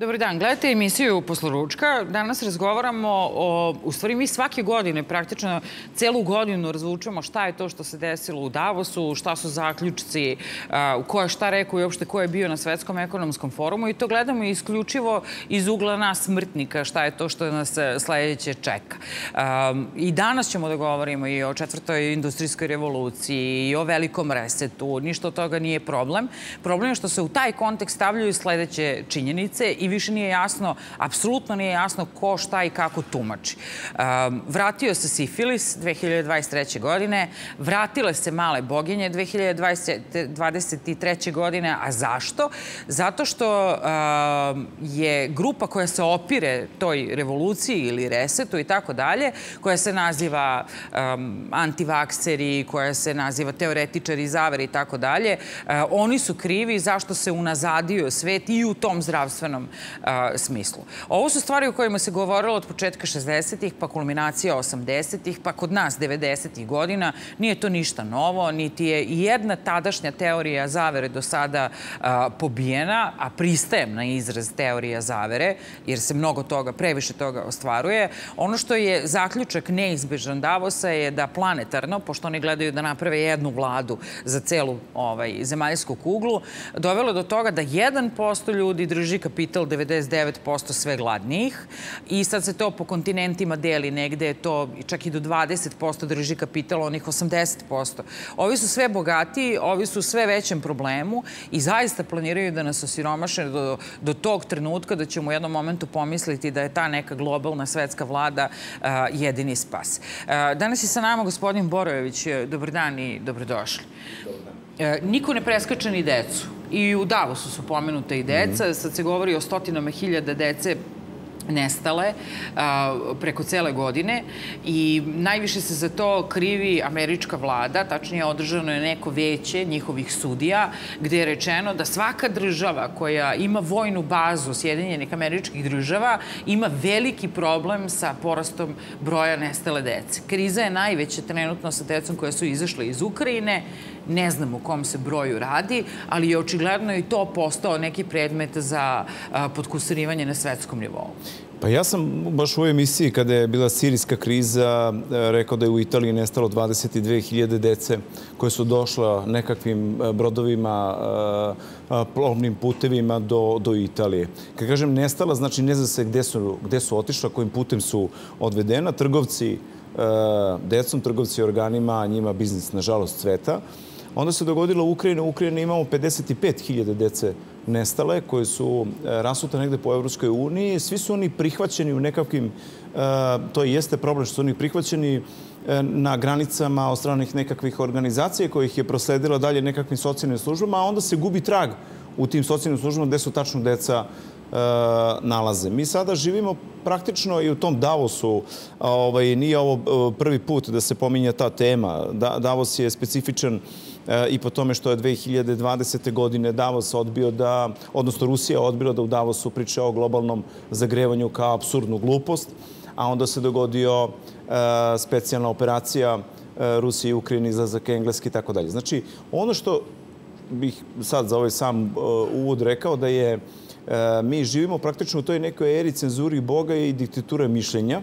Dobar dan, gledajte emisiju Posloručka. Danas razgovaramo o, u stvari mi svake godine, praktično celu godinu razvučemo šta je to što se desilo u Davosu, šta su zaključci, ko je šta rekao i uopšte ko je bio na Svetskom ekonomskom forumu i to gledamo isključivo iz ugla nas smrtnika, šta je to što nas e, sledeće čeka. I danas ćemo da govorimo i o četvrtoj industrijskoj revoluciji i o velikom resetu, ništa od toga nije problem. Problem je što se u taj kontekst stavljaju sledeće činjenice i više nije jasno, apsolutno nije jasno ko, šta i kako tumači. Um, vratio se sifilis 2023. godine, vratile se male boginje 2023. godine, a zašto? Zato što um, je grupa koja se opire toj revoluciji ili resetu i tako dalje, koja se naziva um, antivakseri, koja se naziva teoretičari zavere i tako dalje, oni su krivi zašto se unazadio svet i u tom zdravstvenom smislu. Ovo su stvari o kojima se govorilo od početka 60-ih, pa kulminacija 80-ih, pa kod nas 90-ih godina. Nije to ništa novo, niti je jedna tadašnja teorija zavere do sada pobijena, a pristajem na izraz teorija zavere, jer se mnogo toga, previše toga ostvaruje. Ono što je zaključak neizbežan Davosa je da planetarno, pošto oni gledaju da naprave jednu vladu za celu ovaj, zemaljsku kuglu, dovelo do toga da 1% ljudi drži kapital 99% sve gladnijih i sad se to po kontinentima deli negde to čak i do 20% drži kapital, onih 80%. Ovi su sve bogatiji, ovi su sve većem problemu i zaista planiraju da nas osiromaše do, do tog trenutka da ćemo u jednom momentu pomisliti da je ta neka globalna svetska vlada uh, jedini spas. Uh, danas je sa nama gospodin Borojević. Dobar dan i dobrodošli. Dobar dan. E, niko ne preskače ni decu. I u Davosu su pomenute i deca. Mm. Sad se govori o stotinama hiljada dece nestale a, preko cele godine i najviše se za to krivi američka vlada, tačnije održano je neko veće njihovih sudija, gde je rečeno da svaka država koja ima vojnu bazu Sjedinjenih američkih država ima veliki problem sa porastom broja nestale dece. Kriza je najveća trenutno sa decom koja su izašle iz Ukrajine, ne znam u kom se broju radi, ali je očigledno i to postao neki predmet za podkusarivanje na svetskom nivou. Pa ja sam baš u ovoj emisiji kada je bila sirijska kriza rekao da je u Italiji nestalo 22.000 dece koje su došla nekakvim brodovima, plovnim putevima do, do Italije. Kad kažem nestala, znači ne zna se gde su, gde su otišla, kojim putem su odvedena. Trgovci decom, trgovci organima, njima biznis, nažalost, cveta. Onda se dogodilo u Ukrajini. U Ukrajini imamo 55.000 dece nestale, koje su e, rasute negde po Evropskoj uniji. Svi su oni prihvaćeni u nekakvim, e, to jeste problem što su oni prihvaćeni e, na granicama od stranih nekakvih organizacija koje ih je prosledila dalje nekakvim socijalnim službama, a onda se gubi trag u tim socijalnim službama gde su tačno deca nalaze. Mi sada živimo praktično i u tom Davosu, ovaj, nije ovo prvi put da se pominja ta tema. Da, Davos je specifičan i po tome što je 2020. godine Davos odbio da, odnosno Rusija odbila da u Davosu priča o globalnom zagrevanju kao absurdnu glupost, a onda se dogodio e, specijalna operacija e, Rusije i Ukrajine, izlazak Engleski i tako dalje. Znači, ono što bih sad za ovaj sam e, uvod rekao da je mi živimo praktično u toj nekoj eri cenzuri Boga i diktature mišljenja,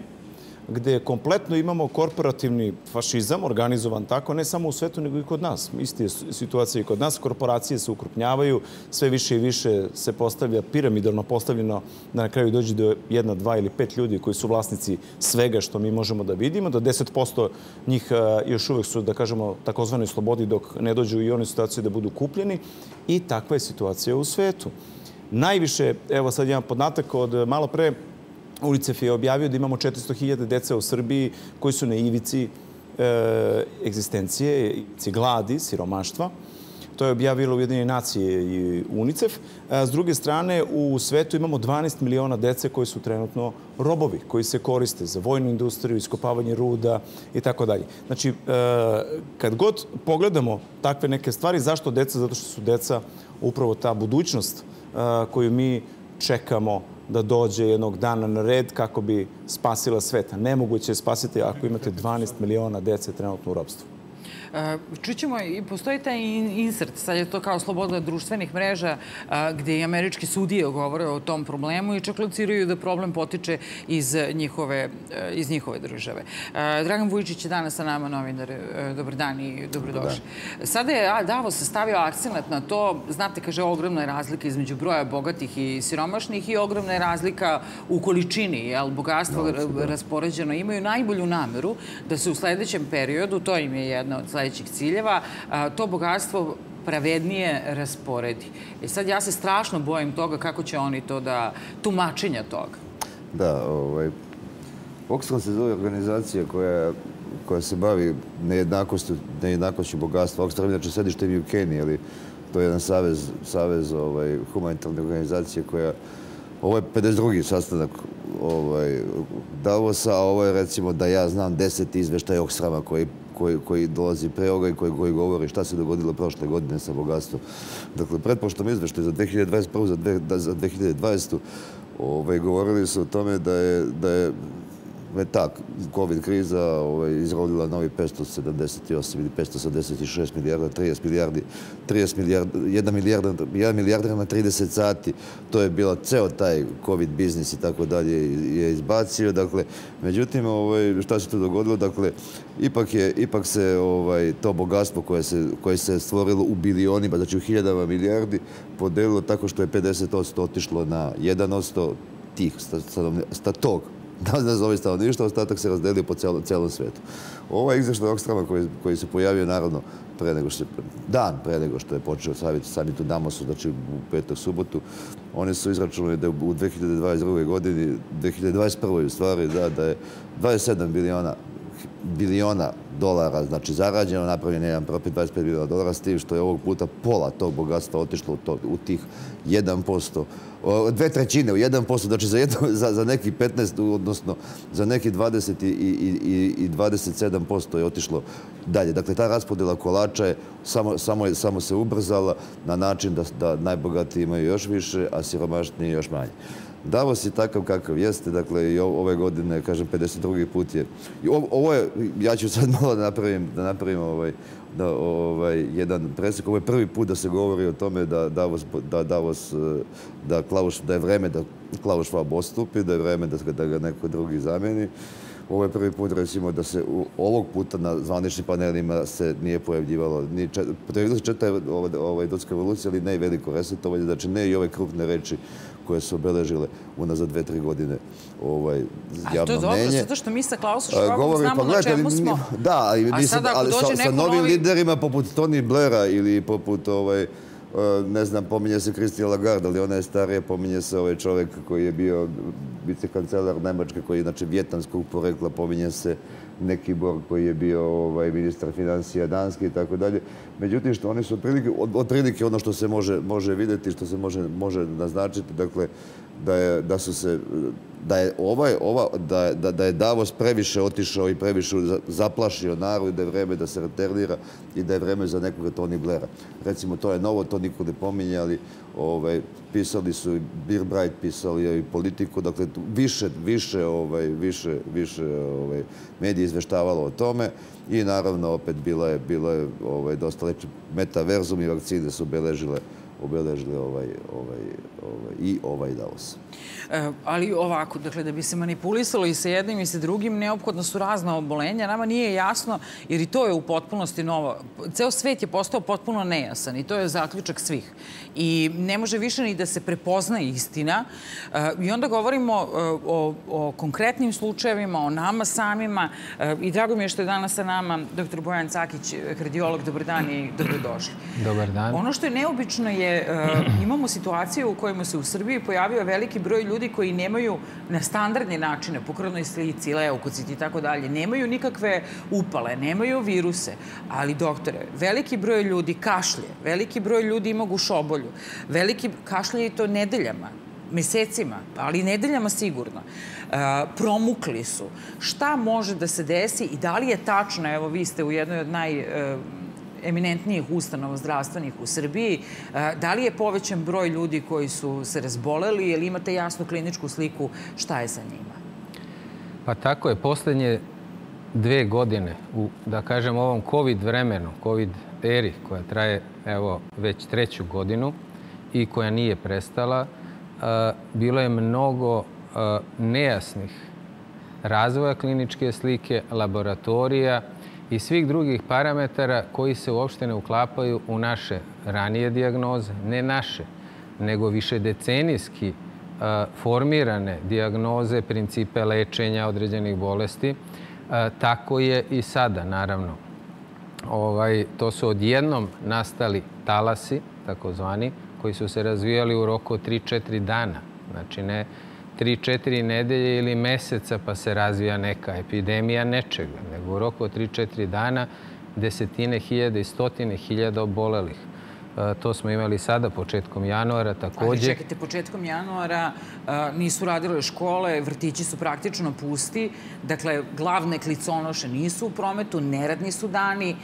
gde kompletno imamo korporativni fašizam, organizovan tako, ne samo u svetu, nego i kod nas. Isti je situacija i kod nas. Korporacije se ukrupnjavaju, sve više i više se postavlja piramidalno postavljeno da na kraju dođe do jedna, dva ili pet ljudi koji su vlasnici svega što mi možemo da vidimo, da 10% njih još uvek su, da kažemo, takozvanoj slobodi dok ne dođu i one situacije da budu kupljeni i takva je situacija u svetu. Najviše, evo sad jedan podatak od malo pre, UNICEF je objavio da imamo 400.000 deca u Srbiji koji su na ivici e, egzistencije, ivici gladi, siromaštva. To je objavilo Ujedinje nacije i UNICEF. A s druge strane, u svetu imamo 12 miliona dece koji su trenutno robovi, koji se koriste za vojnu industriju, iskopavanje ruda i tako dalje. Znači, e, kad god pogledamo takve neke stvari, zašto deca? Zato što su deca upravo ta budućnost e, koju mi čekamo da dođe jednog dana na red kako bi spasila sveta. Nemoguće je spasiti ako imate 12 miliona dece trenutno u robstvu. Čućemo, i postoji taj insert, sad je to kao sloboda društvenih mreža, gde i američki sudije govore o tom problemu i čak lociraju da problem potiče iz njihove, iz njihove države. Dragan Vujičić je danas sa nama novinar. Dobar dan i dobrodošli. Sada je Davos stavio akcenat na to, znate, kaže, ogromna je razlika između broja bogatih i siromašnih i ogromna je razlika u količini, jel, bogatstvo raspoređeno. Imaju najbolju nameru da se u sledećem periodu, to im je jedna od sledećih ciljeva, to bogatstvo pravednije rasporedi. I sad ja se strašno bojim toga kako će oni to da tumačenja toga. Da, ovaj, Oxfam se zove organizacija koja, koja se bavi nejednakošću, nejednakošću bogatstva. Oxfam inače sedište je u Keniji, ali to je jedan savez, savez ovaj, humanitarne organizacije koja Ovo je 52. sastanak ovaj, Davosa, a ovo je recimo da ja znam deset izveštaja Oxfama koji koji, koji dolazi pre ovoga i koji, koji govori šta se dogodilo prošle godine sa bogatstvom. Dakle, pretpoštom izveštaj za 2021. za, za 2020. Ovaj, govorili su o tome da je, da je tak, COVID kriza ovaj, izrodila novi 578 ili 586 milijarda, 30 milijardi, 30 milijarda, 1 milijarda, 1 milijarda na 30 sati. To je bilo ceo taj COVID biznis i tako dalje je izbacio. Dakle, međutim, ovaj, šta se tu dogodilo? Dakle, ipak, je, ipak se ovaj, to bogatstvo koje se, koje se stvorilo u bilionima, znači u hiljadama milijardi, podelilo tako što je 50% otišlo na 1% tih, sta, sta tog da ne zove stanovništva, ostatak se razdelio po celom, svetu. Ovaj izveštaj Okstrama koji, koji se pojavio naravno pre nego što dan pre nego što je počeo savjet samit u Damosu, znači u petak subotu, oni su izračunali da u 2022. godini, 2021. u stvari, da, da je 27 biliona biliona dolara, znači zarađeno, napravljen jedan profit 25 biliona dolara, s tim što je ovog puta pola tog bogatstva otišlo u, u tih 1%, dve trećine u 1%, znači za, za, za neki 15, odnosno za neki 20 i, i, i 27% je otišlo dalje. Dakle, ta raspodela kolača je samo, samo, je, samo se ubrzala na način da, da najbogatiji imaju još više, a siromašniji još manje. Davos je takav kakav jeste, dakle i ove godine, kažem, 52. put je. Ovo je, ja ću sad malo da napravim, da napravim ovaj, da, ovaj, jedan presek. Ovo je prvi put da se govori o tome da Davos, da, Davos, da, Klaus, da je vreme da Klaus Schwab ostupi, da je vreme da, da ga neko drugi zameni. Ovo je prvi put, recimo, da se u, ovog puta na zvaničnim panelima se nije pojavljivalo ni pojavilo se četiri ovaj, ovaj, dotska evolucija, ali ne i veliko resetovanje, znači ne i ove krupne reči koje su obeležile unazad dve, tri godine ovaj, javno mnenje. A to je dobro, zato što mi sa Klausom Švabom znamo pa, na čemu smo. Da, ali, mislim, ali sa, sa novim novi... liderima poput Tony Blaira ili poput ovaj, ne znam, pominje se Christine Lagarde, ali ona je starija, pominje se ovaj čovek koji je bio vicekancelar Nemačke, koji je inače vjetanskog porekla, pominje se neki Borg koji je bio ovaj, ministar financija Danske i tako dalje. Međutim, što oni su otprilike, otprilike ono što se može, može videti, što se može, može naznačiti, dakle, da, je, da su se da je ovaj, ova, da, da, da je Davos previše otišao i previše zaplašio narod i da je vreme da se reternira i da je vreme za nekoga Tony Blaira. Recimo, to je novo, to niko ne pominje, ali ovaj, pisali su i Beer Bright, pisali i politiku, dakle, više, više, ovaj, više, više ovaj, medije izveštavalo o tome i naravno opet bila je, bila je ovaj, dosta leče metaverzum i vakcine su obeležile obeležili ovaj, ovaj, ovaj, i ovaj Davos. E, ali ovako, dakle, da bi se manipulisalo i sa jednim i sa drugim, neophodno su razna obolenja. Nama nije jasno, jer i to je u potpunosti novo. Ceo svet je postao potpuno nejasan i to je zaključak svih. I ne može više ni da se prepozna istina. E, I onda govorimo e, o, o konkretnim slučajevima, o nama samima. I drago mi je što je danas sa nama dr. Bojan Cakić, kardiolog. Dobar dan i dobrodošli. Dobar dan. Ono što je neobično je, imamo situaciju u kojima se u Srbiji pojavio veliki broj ljudi koji nemaju na standardne načine, po krvnoj slici, leukociti i tako dalje, nemaju nikakve upale, nemaju viruse. Ali, doktore, veliki broj ljudi kašlje, veliki broj ljudi ima gušobolju, veliki kašlje i to nedeljama, mesecima, ali nedeljama sigurno. E, promukli su. Šta može da se desi i da li je tačno, evo vi ste u jednoj od naj e, eminentnijih ustanova zdravstvenih u Srbiji. E, da li je povećan broj ljudi koji su se razboleli ili imate jasnu kliničku sliku šta je sa njima? Pa tako je. Poslednje dve godine u, da kažem, ovom COVID vremenu, COVID eri koja traje evo već treću godinu i koja nije prestala, bilo je mnogo nejasnih razvoja kliničke slike, laboratorija i svih drugih parametara koji se uopšte ne uklapaju u naše ranije diagnoze, ne naše, nego više decenijski formirane diagnoze, principe lečenja određenih bolesti. Tako je i sada, naravno. Ovaj, to su odjednom nastali talasi, takozvani, koji su se razvijali u roku od 3-4 dana. Znači, ne 3-4 nedelje ili meseca pa se razvija neka epidemija nečega, nego u roku od 3-4 dana desetine hiljada i stotine hiljada obolelih. E, to smo imali sada početkom januara takođe. Ali čekajte, početkom januara e, nisu radile škole, vrtići su praktično pusti, dakle, glavne kliconoše nisu u prometu, neradni su dani. E,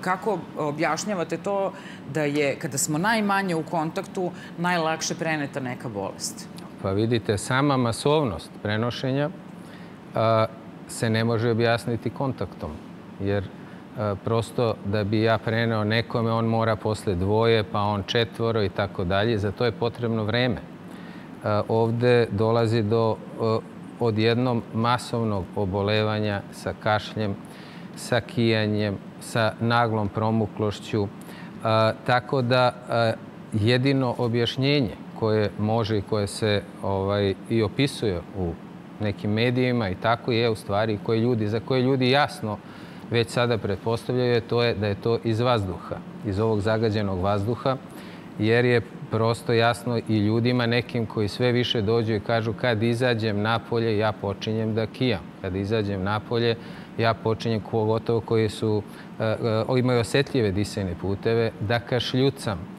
kako objašnjavate to da je, kada smo najmanje u kontaktu, najlakše preneta neka bolest? Pa vidite, sama masovnost prenošenja se ne može objasniti kontaktom, jer prosto da bi ja preneo nekome, on mora posle dvoje, pa on četvoro i tako dalje. Za to je potrebno vreme. Ovde dolazi do odjednom masovnog obolevanja sa kašljem, sa kijanjem, sa naglom promuklošću. Tako da jedino objašnjenje koje može i koje se ovaj, i opisuje u nekim medijima i tako je u stvari koje ljudi, za koje ljudi jasno već sada pretpostavljaju to je da je to iz vazduha, iz ovog zagađenog vazduha, jer je prosto jasno i ljudima nekim koji sve više dođu i kažu kad izađem napolje ja počinjem da kijam. Kad izađem napolje ja počinjem pogotovo koji su, uh, imaju osetljive disajne puteve, da kašljucam.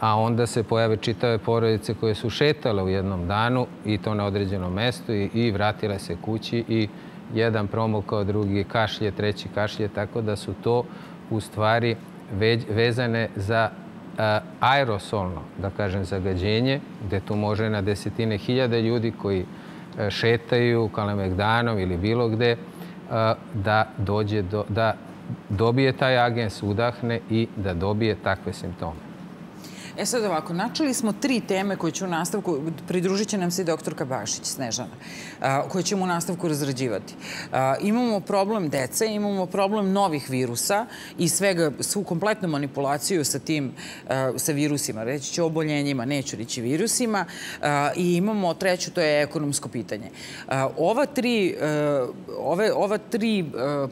A onda se pojave čitave porodice koje su šetale u jednom danu i to na određenom mestu i, i vratile se kući i jedan promukao, drugi kašlje, treći kašlje, tako da su to u stvari vezane za aerosolno, da kažem, zagađenje, gde tu može na desetine hiljade ljudi koji šetaju Kalemegdanom ili bilo gde, da dođe do, da dobije taj agens, udahne i da dobije takve simptome. E sad ovako, načeli smo tri teme koje će u nastavku, pridružit će nam se i doktorka Bašić, Snežana, koje ćemo u nastavku razrađivati. Imamo problem dece, imamo problem novih virusa i svega, svu kompletnu manipulaciju sa tim, sa virusima, reći ću oboljenjima, neću reći virusima, i imamo treću, to je ekonomsko pitanje. Ova tri, ove, ova tri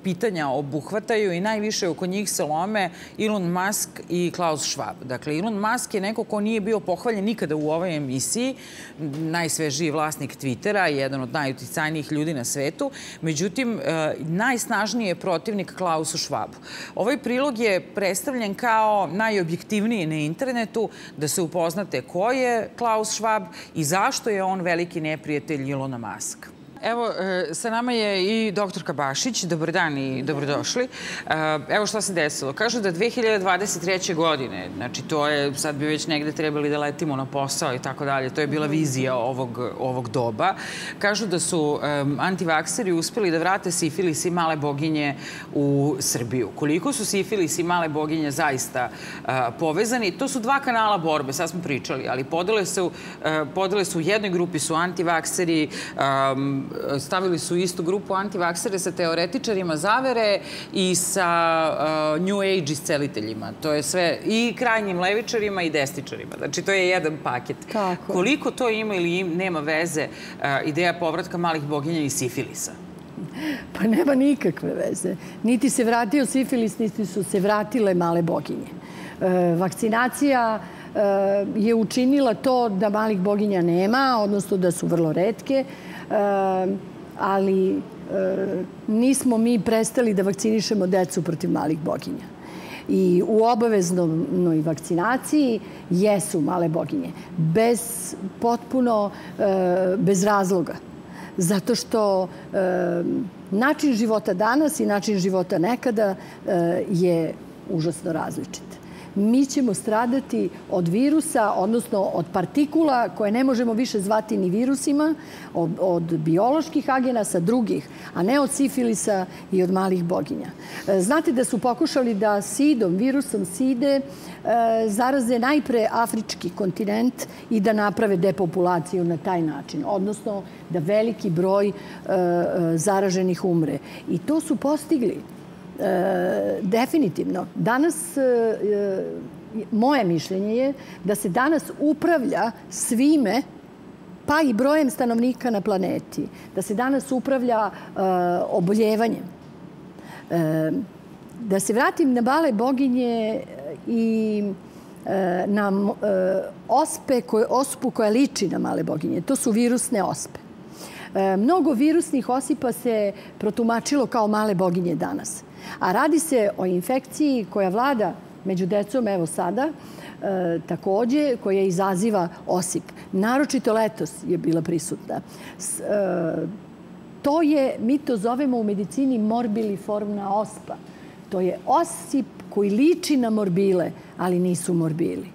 pitanja obuhvataju i najviše oko njih se lome Elon Musk i Klaus Schwab. Dakle, Elon Musk Musk je neko ko nije bio pohvaljen nikada u ovoj emisiji, najsvežiji vlasnik Twittera, jedan od najuticajnijih ljudi na svetu. Međutim, e, najsnažniji je protivnik Klausu Schwabu. Ovaj prilog je predstavljen kao najobjektivniji na internetu, da se upoznate ko je Klaus Schwab i zašto je on veliki neprijatelj Ilona Muska. Evo, e, sa nama je i doktorka Bašić. Dobar dan i dobrodošli. E, evo šta se desilo. Kažu da 2023. godine, znači to je, sad bi već negde trebali da letimo na posao i tako dalje, to je bila vizija ovog, ovog doba. Kažu da su um, antivakseri uspeli da vrate sifilis i male boginje u Srbiju. Koliko su sifilis i male boginje zaista povezani? To su dva kanala borbe, sad smo pričali, ali podele su, podele su u jednoj grupi su antivakseri, stavili su istu grupu antivaksere sa teoretičarima zavere i sa uh, New Age isceliteljima. To je sve i krajnjim levičarima i desničarima. Znači, to je jedan paket. Koliko to ima ili im, nema veze uh, ideja povratka malih boginja i sifilisa? Pa nema nikakve veze. Niti se vratio sifilis, niti su se vratile male boginje. E, vakcinacija e, je učinila to da malih boginja nema, odnosno da su vrlo redke ali nismo mi prestali da vakcinišemo decu protiv malih boginja. I u obaveznoj vakcinaciji jesu male boginje. Bez, potpuno bez razloga. Zato što način života danas i način života nekada je užasno različit. Mi ćemo stradati od virusa, odnosno od partikula koje ne možemo više zvati ni virusima, od, od bioloških agenasa drugih, a ne od sifilisa i od malih boginja. E, znate da su pokušali da sidom, virusom side, e, zaraze najpre afrički kontinent i da naprave depopulaciju na taj način, odnosno da veliki broj e, zaraženih umre. I to su postigli. E, definitivno. Danas, e, e, moje mišljenje je da se danas upravlja svime pa i brojem stanovnika na planeti. Da se danas upravlja oboljevanjem. Da se vratim na bale boginje i na ospe, koje, ospu koja liči na male boginje. To su virusne ospe. Mnogo virusnih osipa se protumačilo kao male boginje danas. A radi se o infekciji koja vlada među decom, evo sada, e, takođe, koja izaziva osip. Naročito letos je bila prisutna. E, to je, mi to zovemo u medicini morbiliformna ospa. To je osip koji liči na morbile, ali nisu morbili.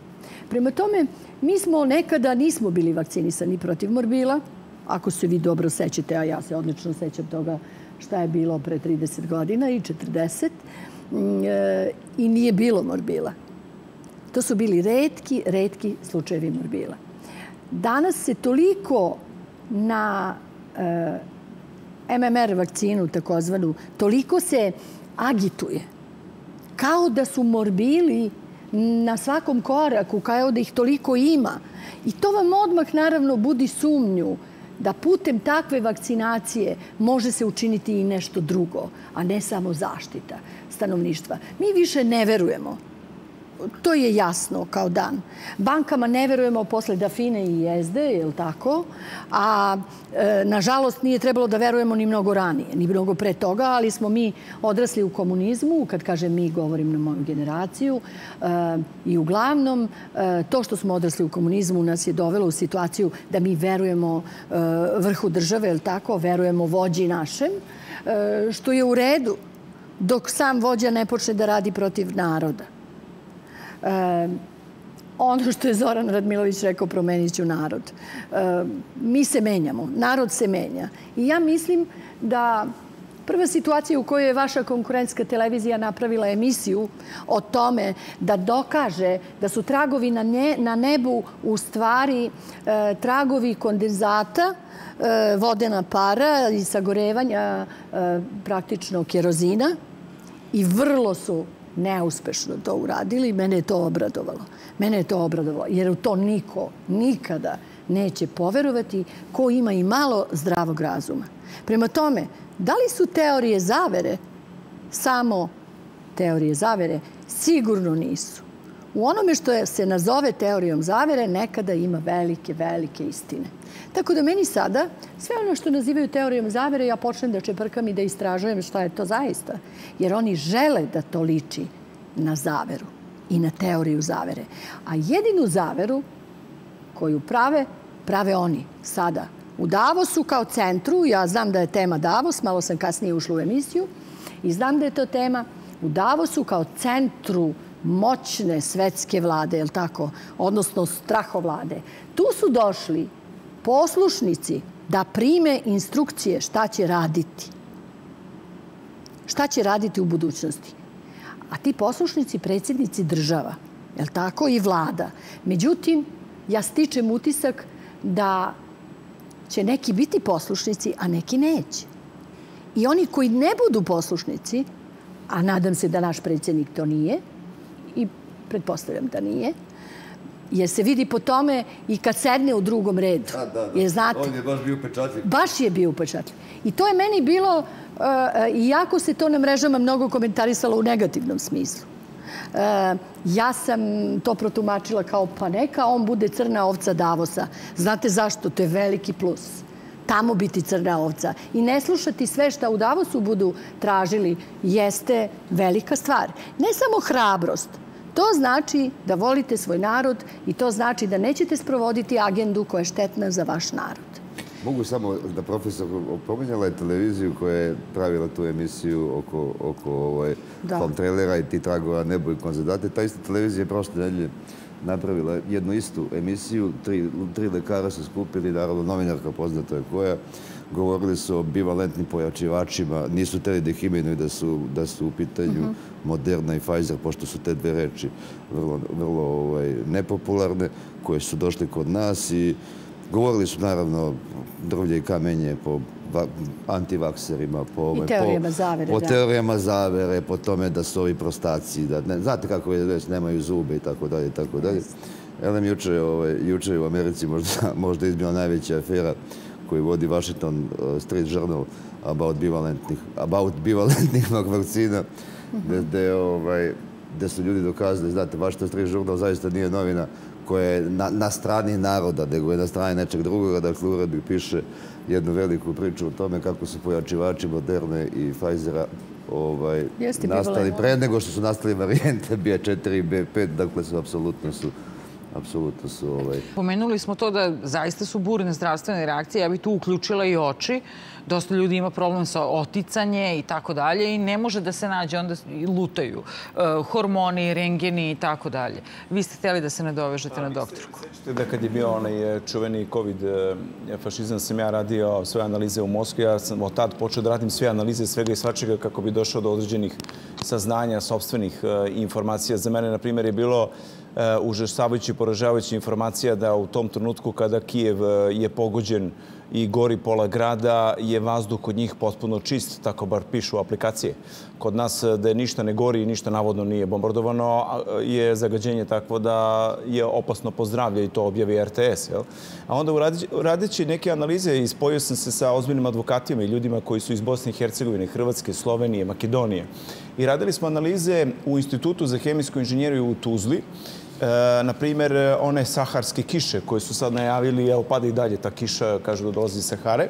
Prema tome, mi smo nekada nismo bili vakcinisani protiv morbila, ako se vi dobro sećate, a ja se odlično sećam toga šta je bilo pre 30 godina i 40 mm, e, i nije bilo morbila. To su bili redki, redki slučajevi morbila. Danas se toliko na e, MMR vakcinu, takozvanu, toliko se agituje. Kao da su morbili na svakom koraku, kao da ih toliko ima. I to vam odmah, naravno, budi sumnju da putem takve vakcinacije može se učiniti i nešto drugo, a ne samo zaštita stanovništva. Mi više ne verujemo to je jasno kao dan. Bankama ne verujemo posle Dafine i Jezde, je li tako? A e, nažalost nije trebalo da verujemo ni mnogo ranije, ni mnogo pre toga, ali smo mi odrasli u komunizmu, kad kažem mi, govorim na moju generaciju, e, i uglavnom e, to što smo odrasli u komunizmu nas je dovelo u situaciju da mi verujemo e, vrhu države, je li tako? Verujemo vođi našem, e, što je u redu dok sam vođa ne počne da radi protiv naroda ono što je Zoran Radmilović rekao, promenit ću narod. mi se menjamo, narod se menja. I ja mislim da prva situacija u kojoj je vaša konkurentska televizija napravila emisiju o tome da dokaže da su tragovi na, nebu u stvari e, tragovi kondenzata, e, vodena para i sagorevanja e, praktično kerozina i vrlo su neuspešno to uradili. Mene je to obradovalo. Mene je to obradovalo, jer u to niko nikada neće poverovati ko ima i malo zdravog razuma. Prema tome, da li su teorije zavere samo teorije zavere? Sigurno nisu. U onome što se nazove teorijom zavere nekada ima velike, velike istine. Tako da meni sada, sve ono što nazivaju teorijom zavere, ja počnem da čeprkam i da istražujem šta je to zaista. Jer oni žele da to liči na zaveru i na teoriju zavere. A jedinu zaveru koju prave, prave oni sada. U Davosu kao centru, ja znam da je tema Davos, malo sam kasnije ušla u emisiju, i znam da je to tema u Davosu kao centru moćne svetske vlade, je li tako? Odnosno strahovlade. Tu su došli poslušnici da prime instrukcije šta će raditi. Šta će raditi u budućnosti. A ti poslušnici predsjednici država, je li tako, i vlada. Međutim, ja stičem utisak da će neki biti poslušnici, a neki neće. I oni koji ne budu poslušnici, a nadam se da naš predsjednik to nije, pretpostavljam da nije, jer se vidi po tome i kad sedne u drugom redu. Da, da, da. Jer, znate, On je baš bio upečatljiv. Baš je bio upečatljiv. I to je meni bilo, uh, iako se to na mrežama mnogo komentarisalo u negativnom smislu. Uh, ja sam to protumačila kao pa neka on bude crna ovca Davosa. Znate zašto? To je veliki plus tamo biti crna ovca. I ne slušati sve šta u Davosu budu tražili jeste velika stvar. Ne samo hrabrost, To znači da volite svoj narod i to znači da nećete sprovoditi agendu koja je štetna za vaš narod. Mogu samo da profesor pominjala je televiziju koja je pravila tu emisiju oko, oko ovaj, Da. trailera i ti tragova nebo i konzidate. Ta ista televizija je prošle nedelje napravila jednu istu emisiju. Tri, tri lekara su skupili, naravno novinarka poznata je koja, govorili su o bivalentnim pojačivačima, nisu teli da ih imenuju da su, da su u pitanju Moderna i Pfizer, pošto su te dve reči vrlo, vrlo ovaj, nepopularne, koje su došle kod nas i govorili su naravno drvlje i kamenje po va- antivakserima, po, teorijama po, zavere, po da. teorijama zavere, po tome da su ovi prostaci, da ne, znate kako je već, nemaju zube i tako dalje i tako dalje. Elem, juče, ovaj, juče je u Americi možda, možda izbila najveća afera koju vodi Washington uh, Street Journal about bivalentnih, about bivalentnih vakcina, gde, gde, ovaj, gde su ljudi dokazali, znate, Washington Street Journal zaista nije novina koja je na, na strani naroda, nego je na strani nečeg drugoga, dakle urednik piše jednu veliku priču o tome kako su pojačivači Moderne i Pfizera ovaj, nastali pre nego što su nastali varijante B4 i B5, dakle su apsolutno su apsolutno su ovaj, Pomenuli smo to da zaista su burne zdravstvene reakcije. Ja bih tu uključila i oči. Dosta ljudi ima problem sa oticanje i tako dalje i ne može da se nađe, onda i lutaju. E, hormoni, rengeni i tako dalje. Vi ste hteli da se nadovežete na doktorku. Sećate da kad je bio onaj e, čuveni COVID e, fašizam, sam ja radio sve analize u Moskvi. Ja sam od tad počeo da radim sve analize svega i svačega kako bi došao do određenih saznanja, sobstvenih informacija. Za mene, na primjer, je bilo užasavajući i poražavajuća informacija da u tom trenutku kada Kijev e, je pogođen i gori pola grada, je vazduh kod njih potpuno čist, tako bar pišu aplikacije. Kod nas e, da je ništa ne gori i ništa navodno nije bombardovano, a, e, je zagađenje takvo da je opasno po zdravlje i to objavi RTS. Jel? A onda uradi- radeći neke analize i spojio sam se sa ozbiljnim advokatima i ljudima koji su iz Bosne i Hercegovine, Hrvatske, Slovenije, Makedonije. I radili smo analize u Institutu za hemijsku inženjeriju u Tuzli, E, na primjer, one saharske kiše koje su sad najavili, evo pada i dalje ta kiša, kažu da dolazi iz Sahare,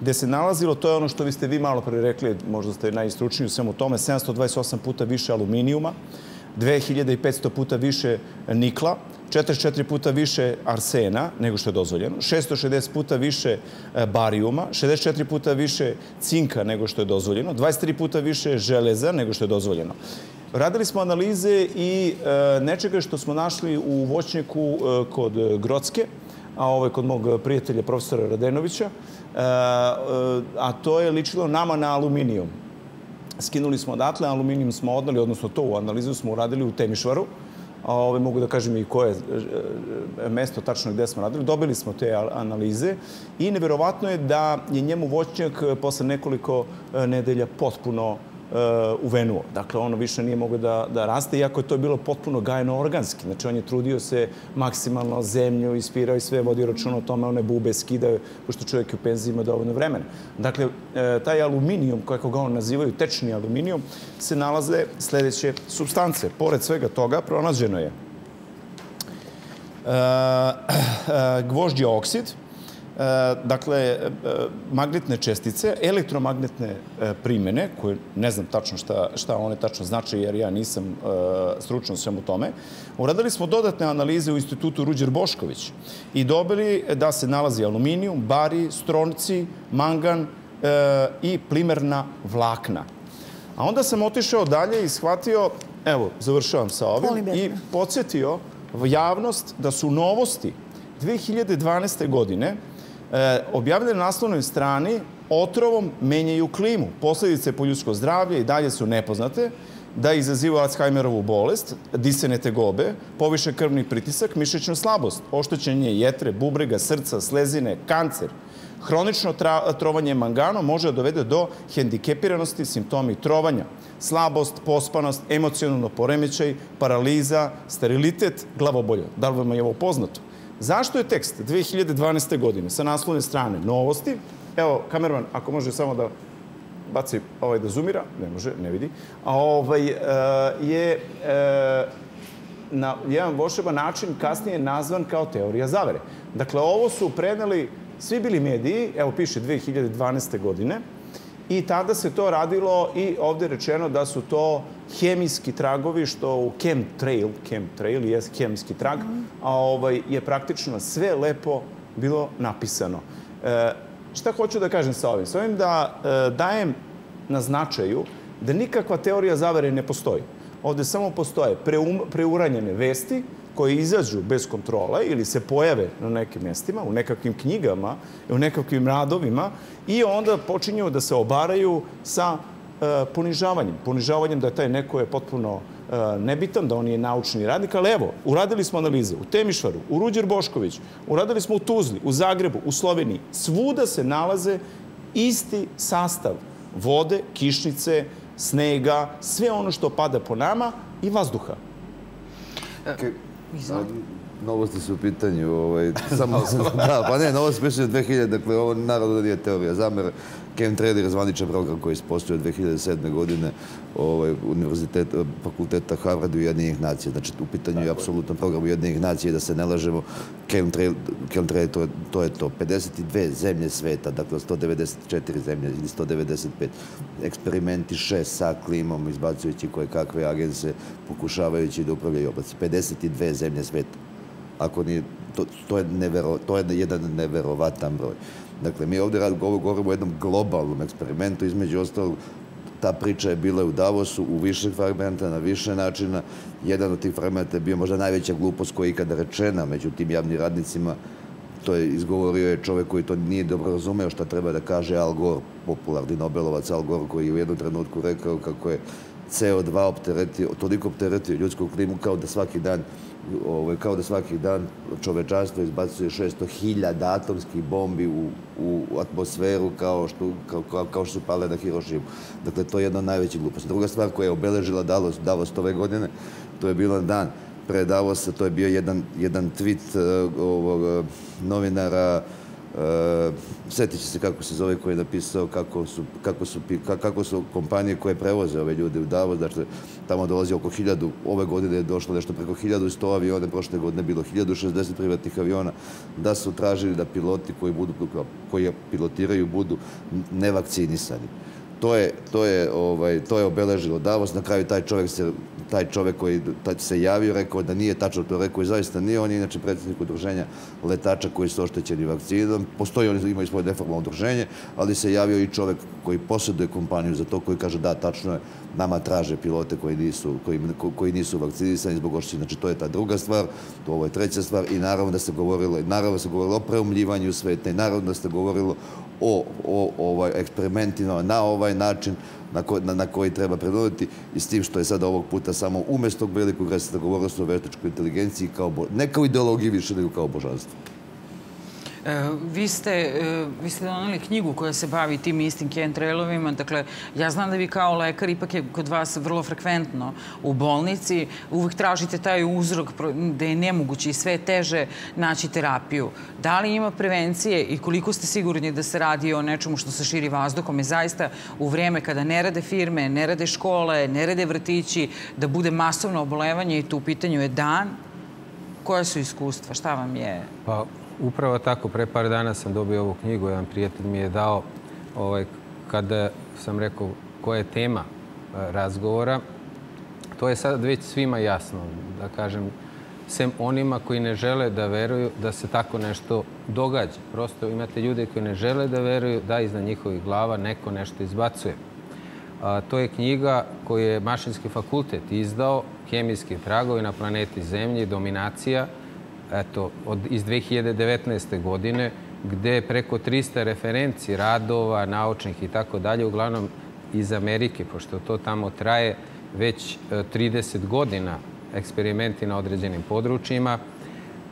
gde se nalazilo, to je ono što vi ste vi malo pre rekli, možda ste najistručniji u svemu tome, 728 puta više aluminijuma, 2500 puta više nikla, 44 puta više arsena nego što je dozvoljeno, 660 puta više e, barijuma, 64 puta više cinka nego što je dozvoljeno, 23 puta više železa nego što je dozvoljeno. Radili smo analize i e, nečega što smo našli u voćnjaku e, kod Grocke, a ovo je kod mog prijatelja profesora Radenovića, a to je ličilo nama na aluminijum. Skinuli smo odatle, aluminijum smo odnali, odnosno to u analizu smo uradili u Temišvaru. Ove, mogu da kažem i koje e, e, mesto tačno gde smo radili. Dobili smo te analize i neverovatno je da je njemu voćnjak posle nekoliko e, nedelja potpuno uvenuo. Dakle, ono više nije moglo da, da raste, iako je to bilo potpuno gajeno organski. Znači, on je trudio se maksimalno zemlju, ispirao i sve, vodio računa o tome, one bube skidao, pošto čovjek je u penziji ima dovoljno vremena. Dakle, e, taj aluminijum, kako ga on nazivaju, tečni aluminijum, se nalaze sledeće substance. Pored svega toga, pronađeno je e, gvožđi oksid, dakle, e, magnetne čestice, elektromagnetne e, primene, koje ne znam tačno šta, šta one tačno znače, jer ja nisam e, stručan u svemu tome. Uradili smo dodatne analize u institutu Ruđer Bošković i dobili da se nalazi aluminijum, bari, stronci, mangan e, i plimerna vlakna. A onda sam otišao dalje i shvatio, evo, završavam sa ovim, i podsjetio javnost da su novosti 2012. godine e, objavljene na naslovnoj strani otrovom menjaju klimu. Posledice po ljudsko zdravlje i dalje su nepoznate da izaziva Alzheimerovu bolest, disane tegobe, poviše krvni pritisak, mišićnu slabost, oštećenje jetre, bubrega, srca, slezine, kancer. Hronično trovanje manganom može da dovede do hendikepiranosti, simptomi trovanja, slabost, pospanost, emocionalno poremećaj, paraliza, sterilitet, glavobolja. Da li vam je ovo poznato? Zašto je tekst 2012. godine sa naslovne strane novosti? Evo, kamerman, ako može samo da baci ovaj da zoomira, ne može, ne vidi, a ovaj, e, je e, na jedan volšeban način kasnije nazvan kao teorija zavere. Dakle, ovo su preneli svi bili mediji, evo piše 2012. godine, i tada se to radilo i ovde rečeno da su to hemijski tragovi, što u chemtrail, chemtrail je hemijski trag, a ovaj, je praktično sve lepo bilo napisano. E, Šta hoću da kažem sa ovim? Sa ovim da e, dajem na značaju da nikakva teorija zavere ne postoji. Ovde samo postoje preum, preuranjene vesti koje izađu bez kontrole ili se pojave na nekim mestima, u nekakvim knjigama, u nekakvim radovima i onda počinju da se obaraju sa ponižavanjem. Ponižavanjem da taj neko je potpuno e, nebitan, da on je naučni radnik, ali evo, uradili smo analize u Temišvaru, u Ruđer Bošković, uradili smo u Tuzli, u Zagrebu, u Sloveniji. Svuda se nalaze isti sastav vode, kišnice, snega, sve ono što pada po nama i vazduha. Novosti su u pitanju. Ovaj, samo, da, pa ne, novosti piše 2000, dakle, ovo naravno da nije teorija zamere. Chemtrail je zvaničan program koji je postoje 2007. godine ovaj, univerzitet, fakulteta Harvardu i jednih nacija. Znači, u pitanju je apsolutno program jednih nacija da se ne lažemo. Chemtrail, chemtrail to, to je to. 52 zemlje sveta, dakle 194 zemlje ili 195. Eksperimenti šest sa klimom, izbacujući koje kakve agense, pokušavajući da upravljaju oblaci. 52 zemlje sveta. Ako nije, to, to, je nevero, to je jedan neverovatan broj. Dakle, mi ovde govorimo o jednom globalnom eksperimentu, između ostalog, ta priča je bila u Davosu u više fragmenta, na više načina. Jedan od tih fragmenta je bio možda najveća glupost koja je ikada rečena među tim javnim radnicima. To je izgovorio je čovek koji to nije dobro razumeo šta treba da kaže Al Gore, popularni Nobelovac Al Gore, koji je u jednom trenutku rekao kako je CO2 opteretio, toliko opteretio ljudsku klimu kao da svaki dan ovaj, kao da svaki dan čovečanstvo izbacuje 600.000 atomskih bombi u, u atmosferu kao što, kao, kao, kao što su pale na Hirošimu. Dakle, to je jedna od najvećih gluposti. Druga stvar koja je obeležila Davos, Davos ove godine, to je bilo dan pre Davosa, to je bio jedan, jedan tweet uh, ovog uh, novinara uh, Uh, setit će se kako se zove koji je napisao kako su, kako su, kako su kompanije koje prevoze ove ljude u Davos, dakle tamo dolazi oko hiljadu, ove godine je došlo nešto preko hiljadu sto aviona, prošle godine bilo 1060 privatnih aviona, da su tražili da piloti koji, budu, koji pilotiraju budu nevakcinisani. To je, to je, ovaj, to je obeležilo Davos, na kraju taj čovjek se taj čovek koji se javio rekao da nije tačno to rekao i zaista nije. On je inače predsjednik udruženja letača koji su oštećeni vakcinom. Postoji, oni imaju svoje neformalno udruženje, ali se javio i čovek koji posjeduje kompaniju za to, koji kaže da, tačno je, nama traže pilote koji nisu, koji nisu vakcinisani zbog oštećenja. Znači, to je ta druga stvar, to ovo je treća stvar i naravno da se govorilo, naravno da se govorilo o preumljivanju sveta i naravno da se govorilo o, ovaj, eksperimentima na ovaj način na, ko, na, na koji treba predvoditi i s tim što je sada ovog puta samo umestog velikog reseta govorilo o veštačkoj inteligenciji kao, ne kao ideologiji više nego kao božanstvo. E, vi ste, e, vi ste donali knjigu koja se bavi tim istim kentrailovima. Dakle, ja znam da vi kao lekar ipak je kod vas vrlo frekventno u bolnici. Uvek tražite taj uzrok da je nemoguće i sve teže naći terapiju. Da li ima prevencije i koliko ste sigurni da se radi o nečemu što se širi vazduhom i zaista u vreme kada ne rade firme, ne rade škole, ne rade vrtići, da bude masovno obolevanje i tu u pitanju je dan koje su iskustva? Šta vam je? Pa, Upravo tako, pre par dana sam dobio ovu knjigu, jedan prijatelj mi je dao, ovaj, kada sam rekao koja je tema e, razgovora, to je sad već svima jasno, da kažem, sem onima koji ne žele da veruju da se tako nešto događa. Prosto imate ljude koji ne žele da veruju da iznad njihovih glava neko nešto izbacuje. To je knjiga koju je Mašinski fakultet izdao, Hemijski tragovi na planeti Zemlji, dominacija, eto, od, iz 2019. godine, gde preko 300 referenci, radova, naučnih i tako dalje, uglavnom iz Amerike, pošto to tamo traje već 30 e, godina eksperimenti na određenim područjima,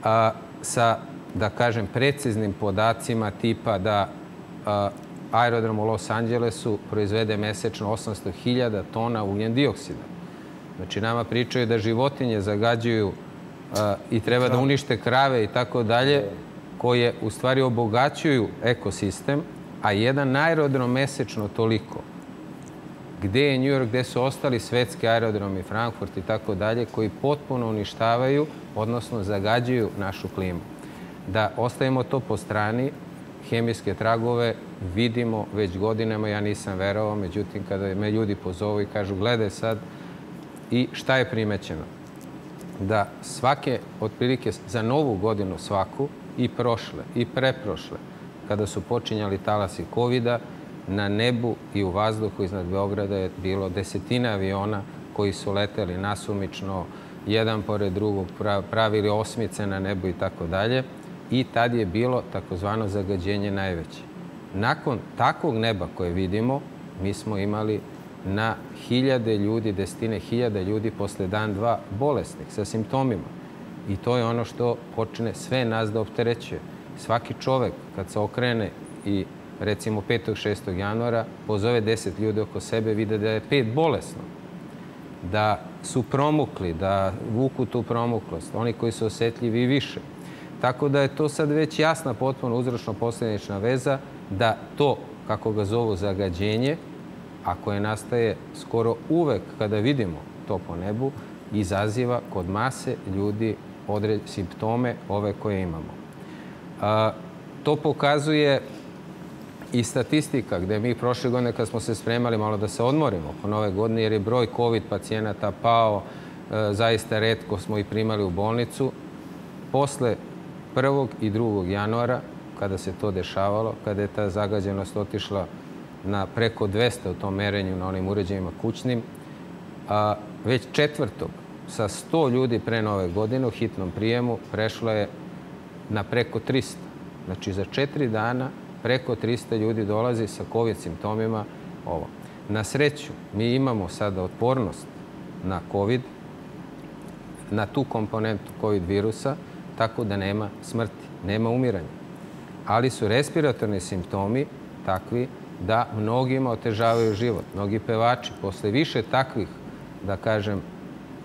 a, sa, da kažem, preciznim podacima tipa da a, aerodrom u Los Angelesu proizvede mesečno 800.000 tona ugljen dioksida. Znači, nama pričaju da životinje zagađuju i treba da unište krave i tako dalje, koje u stvari obogaćuju ekosistem, a jedan aerodrom mesečno toliko. Gde je New York, gde su ostali svetski aerodromi, Frankfurt i tako dalje, koji potpuno uništavaju, odnosno zagađuju našu klimu. Da ostavimo to po strani, hemijske tragove vidimo već godinama, ja nisam verovao, međutim kada me ljudi pozovu i kažu gledaj sad i šta je primećeno? Da svake, otprilike za novu godinu svaku, i prošle, i preprošle, kada su počinjali talasi covid na nebu i u vazduhu iznad Beograda je bilo desetina aviona koji su leteli nasumično, jedan pored drugog, pravili osmice na nebu i tako dalje. I tad je bilo takozvano zagađenje najveće. Nakon takvog neba koje vidimo, mi smo imali na hiljade ljudi, desetine hiljade ljudi posle dan, dva bolesnih sa simptomima. I to je ono što počne sve nas da opterećuje. Svaki čovek kad se okrene i recimo 5. 6. januara pozove 10 ljudi oko sebe, vide da je pet bolesno, da su promukli, da vuku tu promuklost, oni koji su osetljivi i više. Tako da je to sad već jasna potpuno uzročno-posljednična veza da to, kako ga zovu zagađenje, a koje nastaje skoro uvek kada vidimo to po nebu, izaziva kod mase ljudi simptome ove koje imamo. To pokazuje i statistika gde mi prošle godine kad smo se spremali malo da se odmorimo po nove godine jer je broj COVID pacijenata pao, e, zaista redko smo i primali u bolnicu. Posle 1. i 2. januara, kada se to dešavalo, kada je ta zagađenost otišla na preko 200 u tom merenju na onim uređajima kućnim, a već četvrtog sa 100 ljudi pre nove godine u hitnom prijemu prešlo je na preko 300. Znači za četiri dana preko 300 ljudi dolazi sa COVID simptomima ovo. Na sreću, mi imamo sada otpornost na COVID, na tu komponentu COVID virusa, tako da nema smrti, nema umiranja. Ali su respiratorni simptomi takvi da mnogima otežavaju život. Mnogi pevači, posle više takvih, da kažem,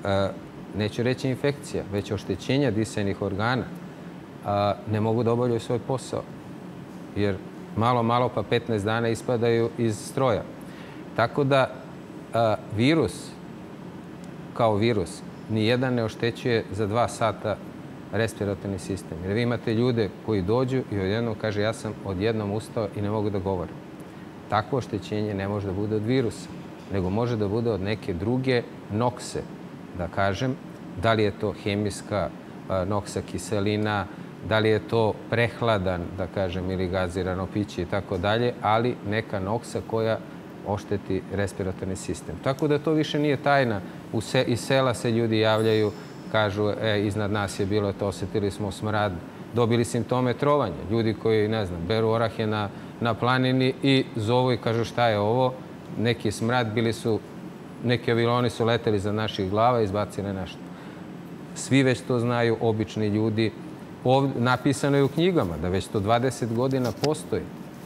e, neću reći infekcija, već oštećenja disajnih organa, ne mogu da obavljaju svoj posao. Jer malo, malo pa 15 dana ispadaju iz stroja. Tako da virus, kao virus, nijedan ne oštećuje za dva sata respiratorni sistem. Jer vi imate ljude koji dođu i odjednom kaže ja sam odjednom ustao i ne mogu da govorim. Takvo oštećenje ne može da bude od virusa, nego može da bude od neke druge nokse, da kažem, da li je to hemijska noksa kiselina, da li je to prehladan, da kažem, ili gazirano piće i tako dalje, ali neka noksa koja ošteti respiratorni sistem. Tako da to više nije tajna. U se, iz sela se ljudi javljaju, kažu, e, iznad nas je bilo to, osetili smo smrad, dobili simptome trovanja. Ljudi koji, ne znam, beru orahe na, na planini i zovu i kažu šta je ovo, neki smrad, bili su, neki aviloni su leteli za naših glava i izbacili nešto. Svi već to znaju, obični ljudi, napisano je u knjigama da već to 20 godina postoji.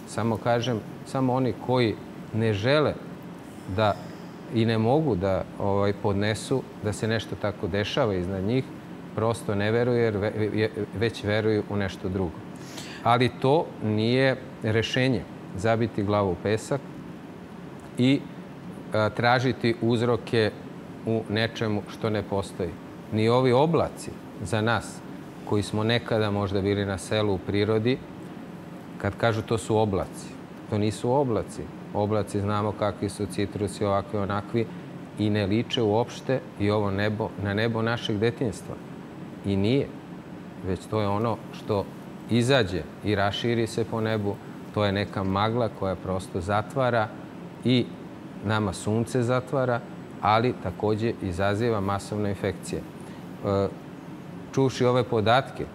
Samo kažem, samo oni koji ne žele da i ne mogu da ovaj, podnesu da se nešto tako dešava iznad njih, prosto ne veruju jer već veruju u nešto drugo. Ali to nije rešenje. Zabiti glavu u pesak i a, tražiti uzroke u nečemu što ne postoji. Ni ovi oblaci za nas koji smo nekada možda bili na selu u prirodi, kad kažu to su oblaci. To nisu oblaci. Oblaci znamo kakvi su citrusi, ovakvi, onakvi i ne liče uopšte i ovo nebo, na nebo našeg detinstva. I nije. Već to je ono što izađe i raširi se po nebu. To je neka magla koja prosto zatvara i nama sunce zatvara, ali takođe izaziva masovne infekcije. E, čuši ove podatke,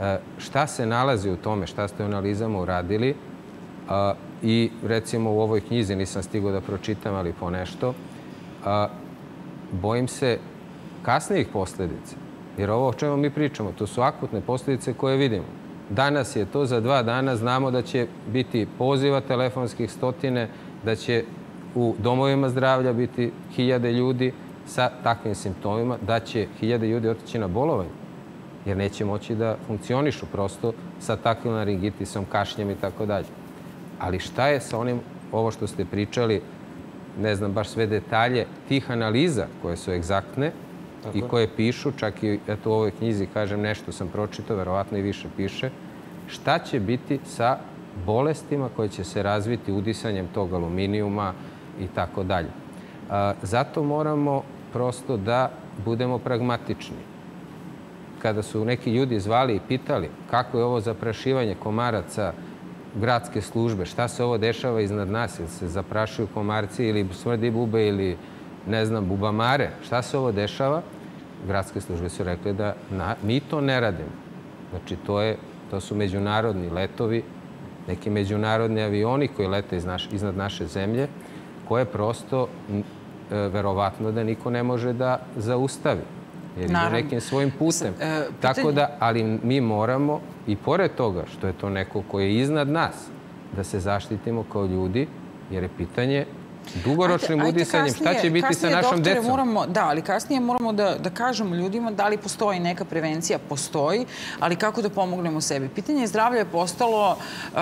e, šta se nalazi u tome, šta ste u analizama uradili i recimo u ovoj knjizi nisam stigao da pročitam, ali po nešto, bojim se kasnijih posledica. Jer ovo o čemu mi pričamo, to su akutne posledice koje vidimo. Danas je to, za dva dana znamo da će biti poziva telefonskih stotine, da će u domovima zdravlja biti hiljade ljudi, sa takvim simptomima da će hiljade ljudi otići na bolovanje jer neće moći da funkcionišu prosto sa takvim laringitisom, kašnjem i tako dalje. Ali šta je sa onim, ovo što ste pričali, ne znam baš sve detalje, tih analiza koje su egzaktne Tako. i koje pišu, čak i eto u ovoj knjizi kažem nešto sam pročitao, verovatno i više piše, šta će biti sa bolestima koje će se razviti udisanjem tog aluminijuma i tako dalje. Zato moramo prosto da budemo pragmatični. Kada su neki ljudi zvali i pitali kako je ovo zaprašivanje komaraca gradske službe. Šta se ovo dešava iznad nas? Ili se zaprašuju komarci ili smrdi bube ili ne znam, bubamare? Šta se ovo dešava? Gradske službe su rekli da na, mi to ne radimo. Znači, to, je, to su međunarodni letovi, neki međunarodni avioni koji lete iz naš, iznad naše zemlje, koje prosto e, verovatno da niko ne može da zaustavi jer Naravno. nekim svojim putem. E, pitanje... Tako da, ali mi moramo i pored toga što je to neko ko je iznad nas, da se zaštitimo kao ljudi, jer je pitanje dugoročnim udisanjem, šta će biti sa našom doktore, decom? Moramo, da, ali kasnije moramo da, da kažemo ljudima da li postoji neka prevencija. Postoji, ali kako da pomognemo sebi. Pitanje zdravlja je postalo uh,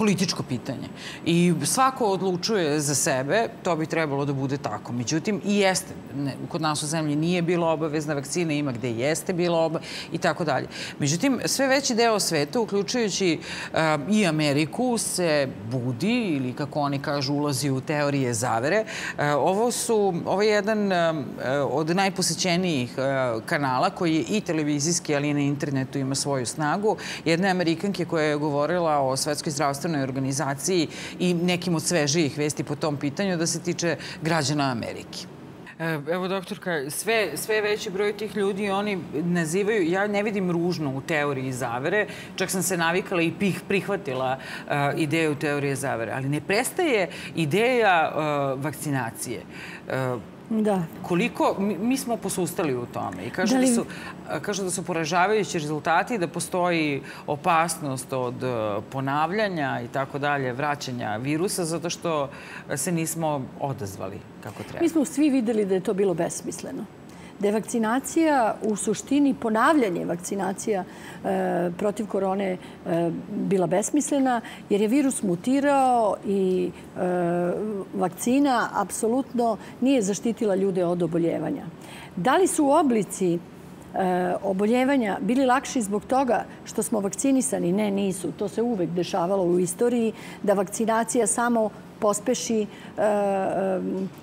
političko pitanje. I svako odlučuje za sebe, to bi trebalo da bude tako. Međutim, i jeste. Ne, kod nas u zemlji nije bila obavezna vakcina, ima gde jeste bila obavezna i tako dalje. Međutim, sve veći deo sveta, uključujući uh, i Ameriku, se budi ili, kako oni kažu, ulazi u teorije zavere. Uh, ovo su, ovo je jedan uh, od najposećenijih kanala koji je i televizijski, ali i na internetu ima svoju snagu. Jedna Amerikanke koja je govorila o svetskoj zdravstvenoj zdravstvenoj organizaciji i nekim od svežijih vesti po tom pitanju da se tiče građana Amerike. E, evo, doktorka, sve, sve veći broj tih ljudi oni nazivaju, ja ne vidim ružno u teoriji zavere, čak sam se navikala i pih, prihvatila uh, ideju teorije zavere, ali ne prestaje ideja uh, vakcinacije. Uh, Da. Koliko, mi, mi smo posustali u tome i kažu da, li... da, su, kažu da su poražavajući rezultati, da postoji opasnost od e, ponavljanja i tako dalje, vraćanja virusa, zato što se nismo odazvali kako treba. Mi smo svi videli da je to bilo besmisleno da je vakcinacija u suštini ponavljanje vakcinacija e, protiv korone e, bila besmislena jer je virus mutirao i e, vakcina apsolutno nije zaštitila ljude od oboljevanja. Da li su oblici e, oboljevanja bili lakši zbog toga što smo vakcinisani? Ne, nisu. To se uvek dešavalo u istoriji da vakcinacija samo pospeši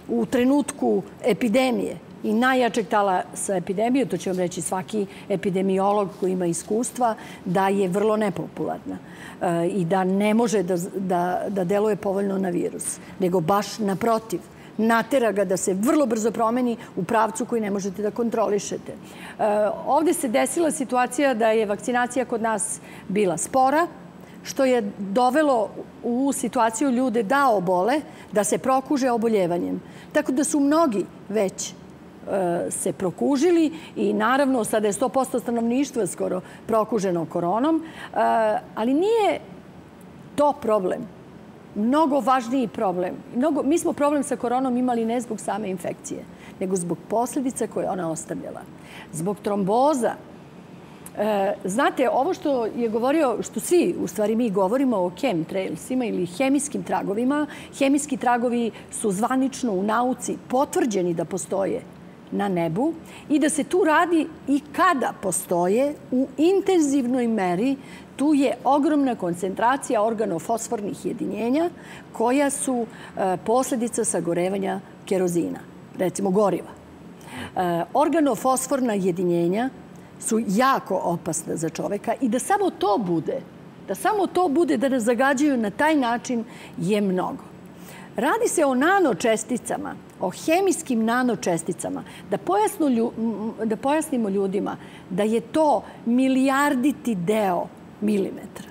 u trenutku epidemije i najjačeg tala sa epidemije, to će vam reći svaki epidemiolog koji ima iskustva, da je vrlo nepopularna e, i da ne može da, da, da deluje povoljno na virus, nego baš naprotiv natera ga da se vrlo brzo promeni u pravcu koji ne možete da kontrolišete. E, ovde se desila situacija da je vakcinacija kod nas bila spora, što je dovelo u situaciju ljude da obole, da se prokuže oboljevanjem. Tako da su mnogi već se prokužili i naravno sada je 100% stanovništva skoro prokuženo koronom, e, ali nije to problem. Mnogo važniji problem. Mnogo, mi smo problem sa koronom imali ne zbog same infekcije, nego zbog posljedica koje ona ostavljala. Zbog tromboza, E, znate, ovo što je govorio, što svi, u stvari mi govorimo o chemtrailsima ili hemijskim tragovima, hemijski tragovi su zvanično u nauci potvrđeni da postoje na nebu i da se tu radi i kada postoje u intenzivnoj meri tu je ogromna koncentracija organofosfornih jedinjenja koja su e, posledica sagorevanja kerozina, recimo goriva. E, organofosforna jedinjenja su jako opasna za čoveka i da samo to bude, da samo to bude da nas zagađaju na taj način je mnogo. Radi se o nanočesticama, o hemijskim nanočesticama. Da, pojasnu, da pojasnimo ljudima da je to milijarditi deo milimetra.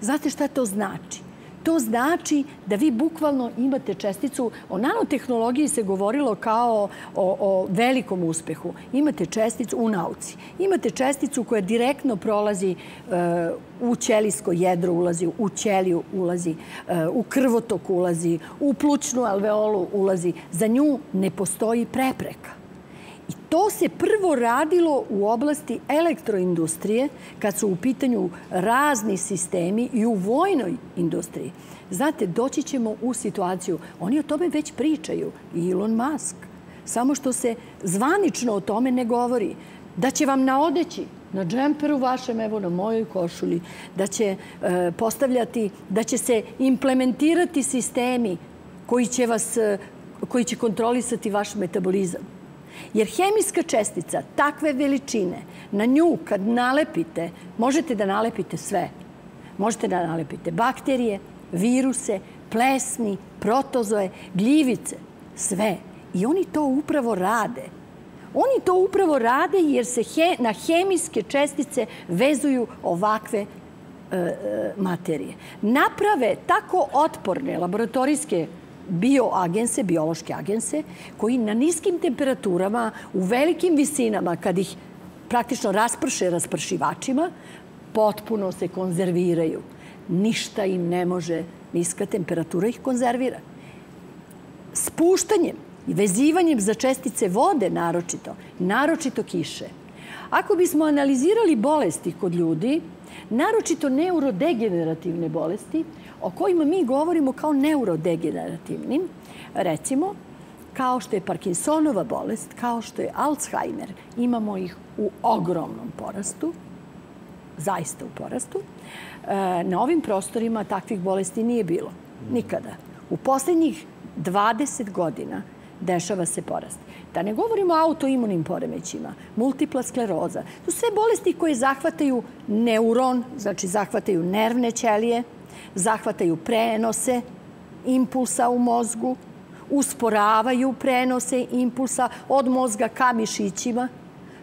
Znate šta to znači? To znači da vi bukvalno imate česticu, o nanotehnologiji se govorilo kao o, o velikom uspehu. Imate česticu u nauci. Imate česticu koja direktno prolazi e, u ćelijsko jedro, ulazi u ćeliju, ulazi e, u krvotok, ulazi u plućnu alveolu, ulazi. Za nju ne postoji prepreka. I to se prvo radilo u oblasti elektroindustrije, kad su u pitanju razni sistemi i u vojnoj industriji. Znate, doći ćemo u situaciju, oni o tome već pričaju, Elon Musk, samo što se zvanično o tome ne govori, da će vam na odeći, na džemperu vašem, evo na mojoj košulji, da će e, postavljati, da će se implementirati sistemi koji će vas e, koji će kontrolisati vaš metabolizam Jer hemijska čestica takve veličine, na nju kad nalepite, možete da nalepite sve. Možete da nalepite bakterije, viruse, plesni, protozoje, gljivice, sve. I oni to upravo rade. Oni to upravo rade jer se he, na hemijske čestice vezuju ovakve e, e, materije. Naprave tako otporne laboratorijske bioagense, biološke agense, koji na niskim temperaturama, u velikim visinama, kad ih praktično rasprše raspršivačima, potpuno se konzerviraju. Ništa im ne može, niska temperatura ih konzervira. Spuštanjem i vezivanjem za čestice vode naročito, naročito kiše. Ako bismo analizirali bolesti kod ljudi, naročito neurodegenerativne bolesti, o kojima mi govorimo kao neurodegenerativnim, recimo, kao što je Parkinsonova bolest, kao što je Alzheimer, imamo ih u ogromnom porastu, zaista u porastu. E, na ovim prostorima takvih bolesti nije bilo. Nikada. U poslednjih 20 godina dešava se porast. Da ne govorimo o autoimunim poremećima, multipla skleroza. To su sve bolesti koje zahvataju neuron, znači zahvataju nervne ćelije, zahvataju prenose impulsa u mozgu, usporavaju prenose impulsa od mozga ka mišićima,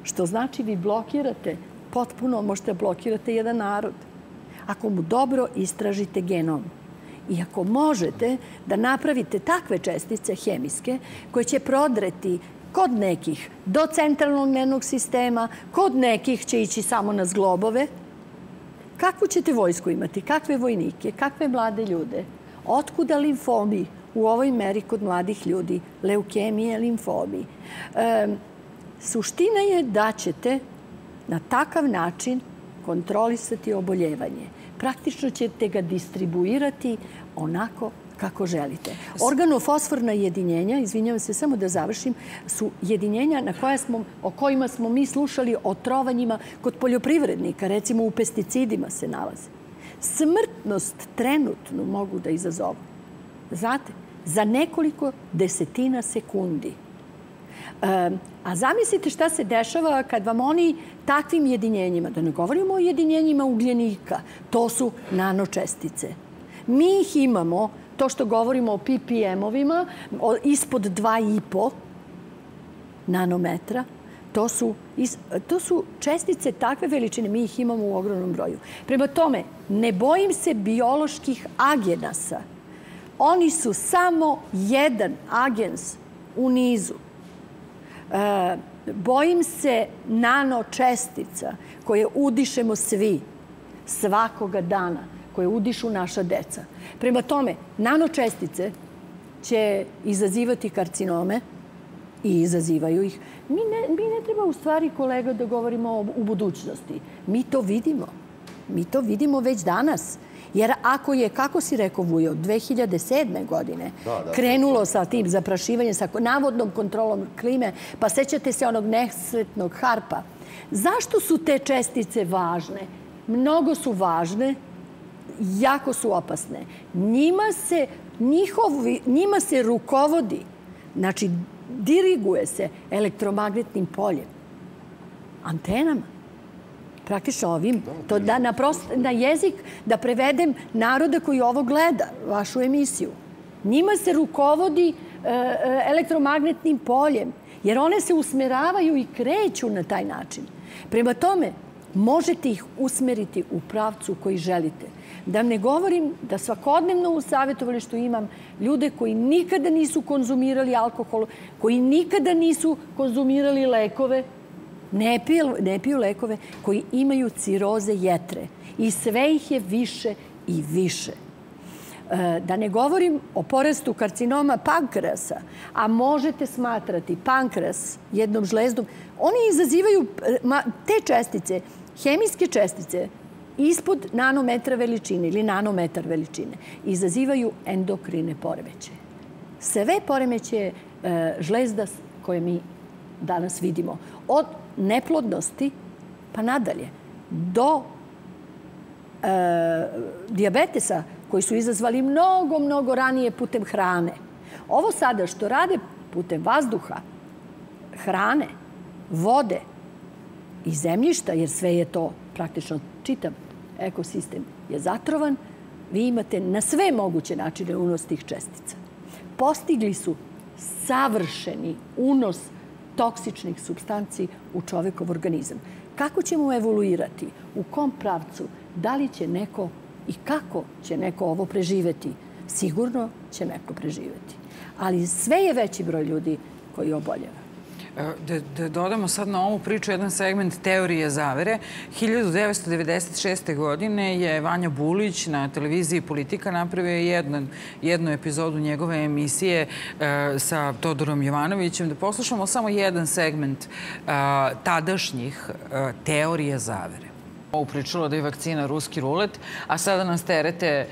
što znači vi blokirate, potpuno možete blokirate jedan narod. Ako mu dobro istražite genom. I ako možete da napravite takve čestice hemijske koje će prodreti kod nekih do centralnog nervnog sistema, kod nekih će ići samo na zglobove, kakvu ćete vojsku imati, kakve vojnike, kakve mlade ljude, otkuda limfomi u ovoj meri kod mladih ljudi, leukemije, limfomi. E, suština je da ćete na takav način kontrolisati oboljevanje. Praktično ćete ga distribuirati onako kako želite. Organofosforna jedinjenja, izvinjavam se samo da završim, su jedinjenja na koja smo, o kojima smo mi slušali o trovanjima kod poljoprivrednika, recimo u pesticidima se nalaze. Smrtnost trenutno mogu da izazovu. Znate, za nekoliko desetina sekundi. A zamislite šta se dešava kad vam oni takvim jedinjenjima, da ne govorimo o jedinjenjima ugljenika, to su nanočestice. Mi ih imamo, to što govorimo o ppm-ovima, ispod 2,5 nanometra, to su, to su čestice takve veličine, mi ih imamo u ogromnom broju. Prema tome, ne bojim se bioloških agenasa. Oni su samo jedan agens u nizu E, bojim se nanočestica koje udišemo svi, svakoga dana, koje udišu naša deca. Prema tome, nanočestice će izazivati karcinome i izazivaju ih. Mi ne, mi ne treba u stvari, kolega, da govorimo o, u budućnosti. Mi to vidimo. Mi to vidimo već danas. Jer ako je, kako si rekao Vujo, 2007. godine da, da, krenulo sa tim zaprašivanjem, sa navodnom kontrolom klime, pa sećate se onog nesretnog harpa. Zašto su te čestice važne? Mnogo su važne, jako su opasne. Njima se, njihovi, njima se rukovodi, znači diriguje se elektromagnetnim poljem, antenama praktično ovim, to da na, prost, na jezik da prevedem naroda koji ovo gleda, vašu emisiju. Njima se rukovodi e, e, elektromagnetnim poljem, jer one se usmeravaju i kreću na taj način. Prema tome, možete ih usmeriti u pravcu koji želite. Da ne govorim da svakodnevno u savjetovalištu imam ljude koji nikada nisu konzumirali alkohol, koji nikada nisu konzumirali lekove, ne piju, ne piju lekove koji imaju ciroze jetre. I sve ih je više i više. E, da ne govorim o porastu karcinoma pankrasa, a možete smatrati pankras jednom žlezdom, oni izazivaju e, te čestice, hemijske čestice, ispod nanometra veličine ili nanometar veličine, izazivaju endokrine poremeće. Sve poremeće e, žlezda koje mi danas vidimo. Od neplodnosti pa nadalje do e, diabetesa koji su izazvali mnogo, mnogo ranije putem hrane. Ovo sada što rade putem vazduha, hrane, vode i zemljišta, jer sve je to praktično čitav ekosistem je zatrovan, vi imate na sve moguće načine unos tih čestica. Postigli su savršeni unos toksičnih substanci u čovekov organizam. Kako ćemo evoluirati? U kom pravcu? Da li će neko i kako će neko ovo preživeti? Sigurno će neko preživeti. Ali sve je veći broj ljudi koji oboljeva. Da, da dodamo sad na ovu priču jedan segment teorije zavere. 1996. godine je Vanja Bulić na televiziji Politika napravio jednu, jednu epizodu njegove emisije e, sa Todorom Jovanovićem. Da poslušamo samo jedan segment e, tadašnjih e, teorije zavere upričalo da je vakcina ruski rulet, a sada nas terete,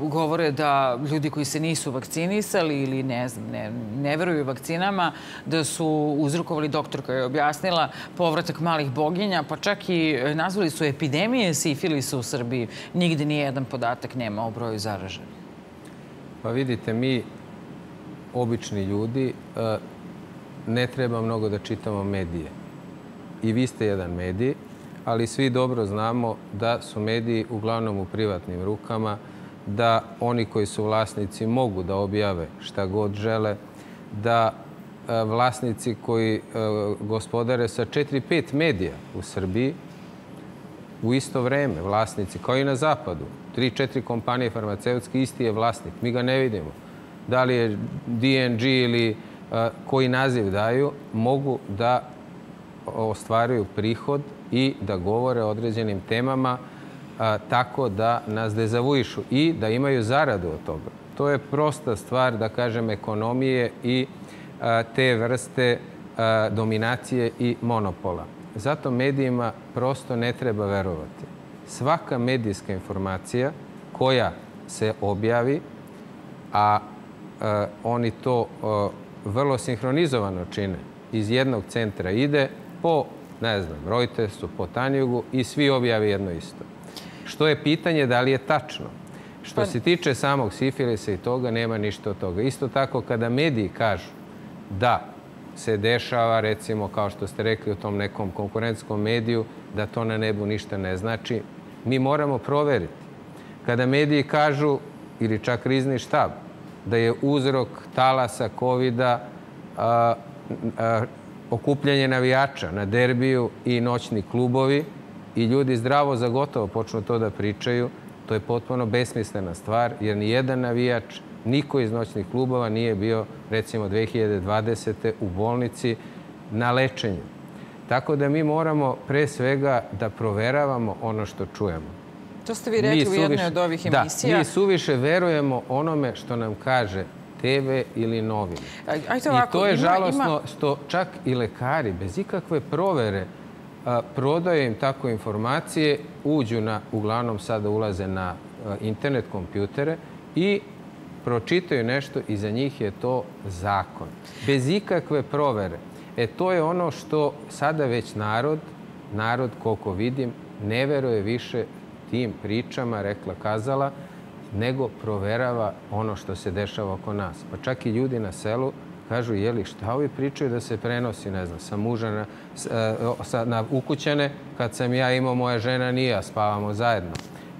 govore da ljudi koji se nisu vakcinisali ili ne znam, ne, ne veruju vakcinama, da su uzrokovali doktorka je objasnila povratak malih boginja, pa čak i nazvali su epidemije sifilisa u Srbiji. Nigde ni jedan podatak nema o broju zaraženih. Pa vidite, mi, obični ljudi, uh, ne treba mnogo da čitamo medije. I vi ste jedan medij, ali svi dobro znamo da su mediji uglavnom u privatnim rukama, da oni koji su vlasnici mogu da objave šta god žele, da e, vlasnici koji e, gospodare sa 4-5 medija u Srbiji u isto vreme, vlasnici, kao i na zapadu, 3-4 kompanije farmaceutski, isti je vlasnik. Mi ga ne vidimo. Da li je DNG ili e, koji naziv daju, mogu da ostvaruju prihod i da govore o određenim temama tako da nas dezavuišu i da imaju zaradu od toga. To je prosta stvar, da kažem, ekonomije i te vrste dominacije i monopola. Zato medijima prosto ne treba verovati. Svaka medijska informacija koja se objavi, a, oni to vrlo sinhronizovano čine, iz jednog centra ide po ne znam, Reutersu, po Tanjugu i svi objavi jedno isto. Što je pitanje da li je tačno. Što pa... se tiče samog sifilisa i toga, nema ništa od toga. Isto tako, kada mediji kažu da se dešava, recimo, kao što ste rekli u tom nekom konkurentskom mediju, da to na nebu ništa ne znači, mi moramo proveriti. Kada mediji kažu, ili čak rizni štab, da je uzrok talasa COVID-a okupljanje navijača na derbiju i noćni klubovi i ljudi zdravo za gotovo počnu to da pričaju, to je potpuno besmislena stvar, jer ni jedan navijač, niko iz noćnih klubova nije bio, recimo, 2020. u bolnici na lečenju. Tako da mi moramo pre svega da proveravamo ono što čujemo. To ste vi rekli u jednoj od ovih emisija. Da, mi suviše verujemo onome što nam kaže TV ili novine. I to je žalosno što čak i lekari bez ikakve provere a, prodaju im tako informacije, uđu na, uglavnom sada ulaze na internet kompjutere i pročitaju nešto i za njih je to zakon. Bez ikakve provere. E to je ono što sada već narod, narod koliko vidim, ne veruje više tim pričama, rekla, kazala, nego proverava ono što se dešava oko nas. Pa čak i ljudi na selu kažu, jeli, šta ovi pričaju da se prenosi, ne znam, sa muža na, sa, na ukućene, kad sam ja imao, moja žena nije, a spavamo zajedno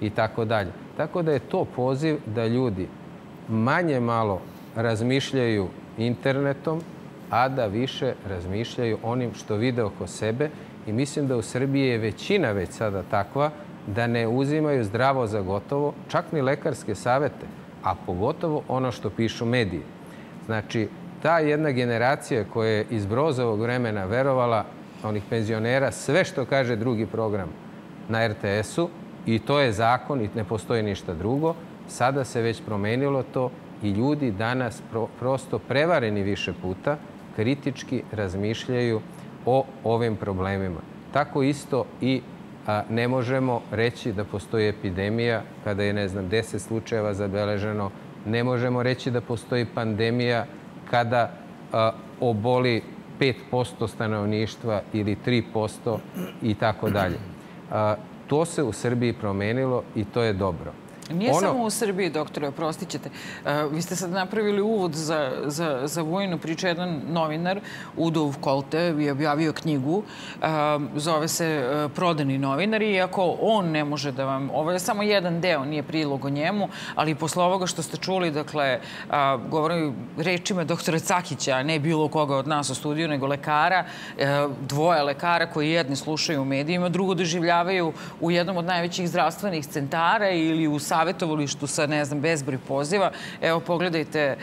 i tako dalje. Tako da je to poziv da ljudi manje malo razmišljaju internetom, a da više razmišljaju onim što vide oko sebe i mislim da u Srbiji je većina već sada takva da ne uzimaju zdravo za gotovo, čak ni lekarske savete, a pogotovo ono što pišu mediji. Znači, ta jedna generacija koja je iz Brozovog vremena verovala onih penzionera sve što kaže drugi program na RTS-u i to je zakon i ne postoji ništa drugo, sada se već promenilo to i ljudi danas pro, prosto prevareni više puta kritički razmišljaju o ovim problemima. Tako isto i a, ne možemo reći da postoji epidemija kada je, ne znam, 10 slučajeva zabeleženo. Ne možemo reći da postoji pandemija kada oboli 5% stanovništva ili 3% i tako dalje. To se u Srbiji promenilo i to je dobro. Nije ono... samo u Srbiji, doktore, oprostit ćete. Uh, vi ste sad napravili uvod za, za, za vojnu priču. Jedan novinar, Udov Kolte, je objavio knjigu. Uh, zove se uh, Prodani novinari. Iako on ne može da vam... Ovo je samo jedan deo, nije prilog o njemu, ali posle ovoga što ste čuli, dakle, govorim rečima doktora Cakića, ne bilo koga od nas u studiju, nego lekara, dvoje lekara koji jedni slušaju u medijima, drugo doživljavaju u jednom od najvećih zdravstvenih centara ili u savetovalištu sa, ne znam, bezbroj poziva. Evo, pogledajte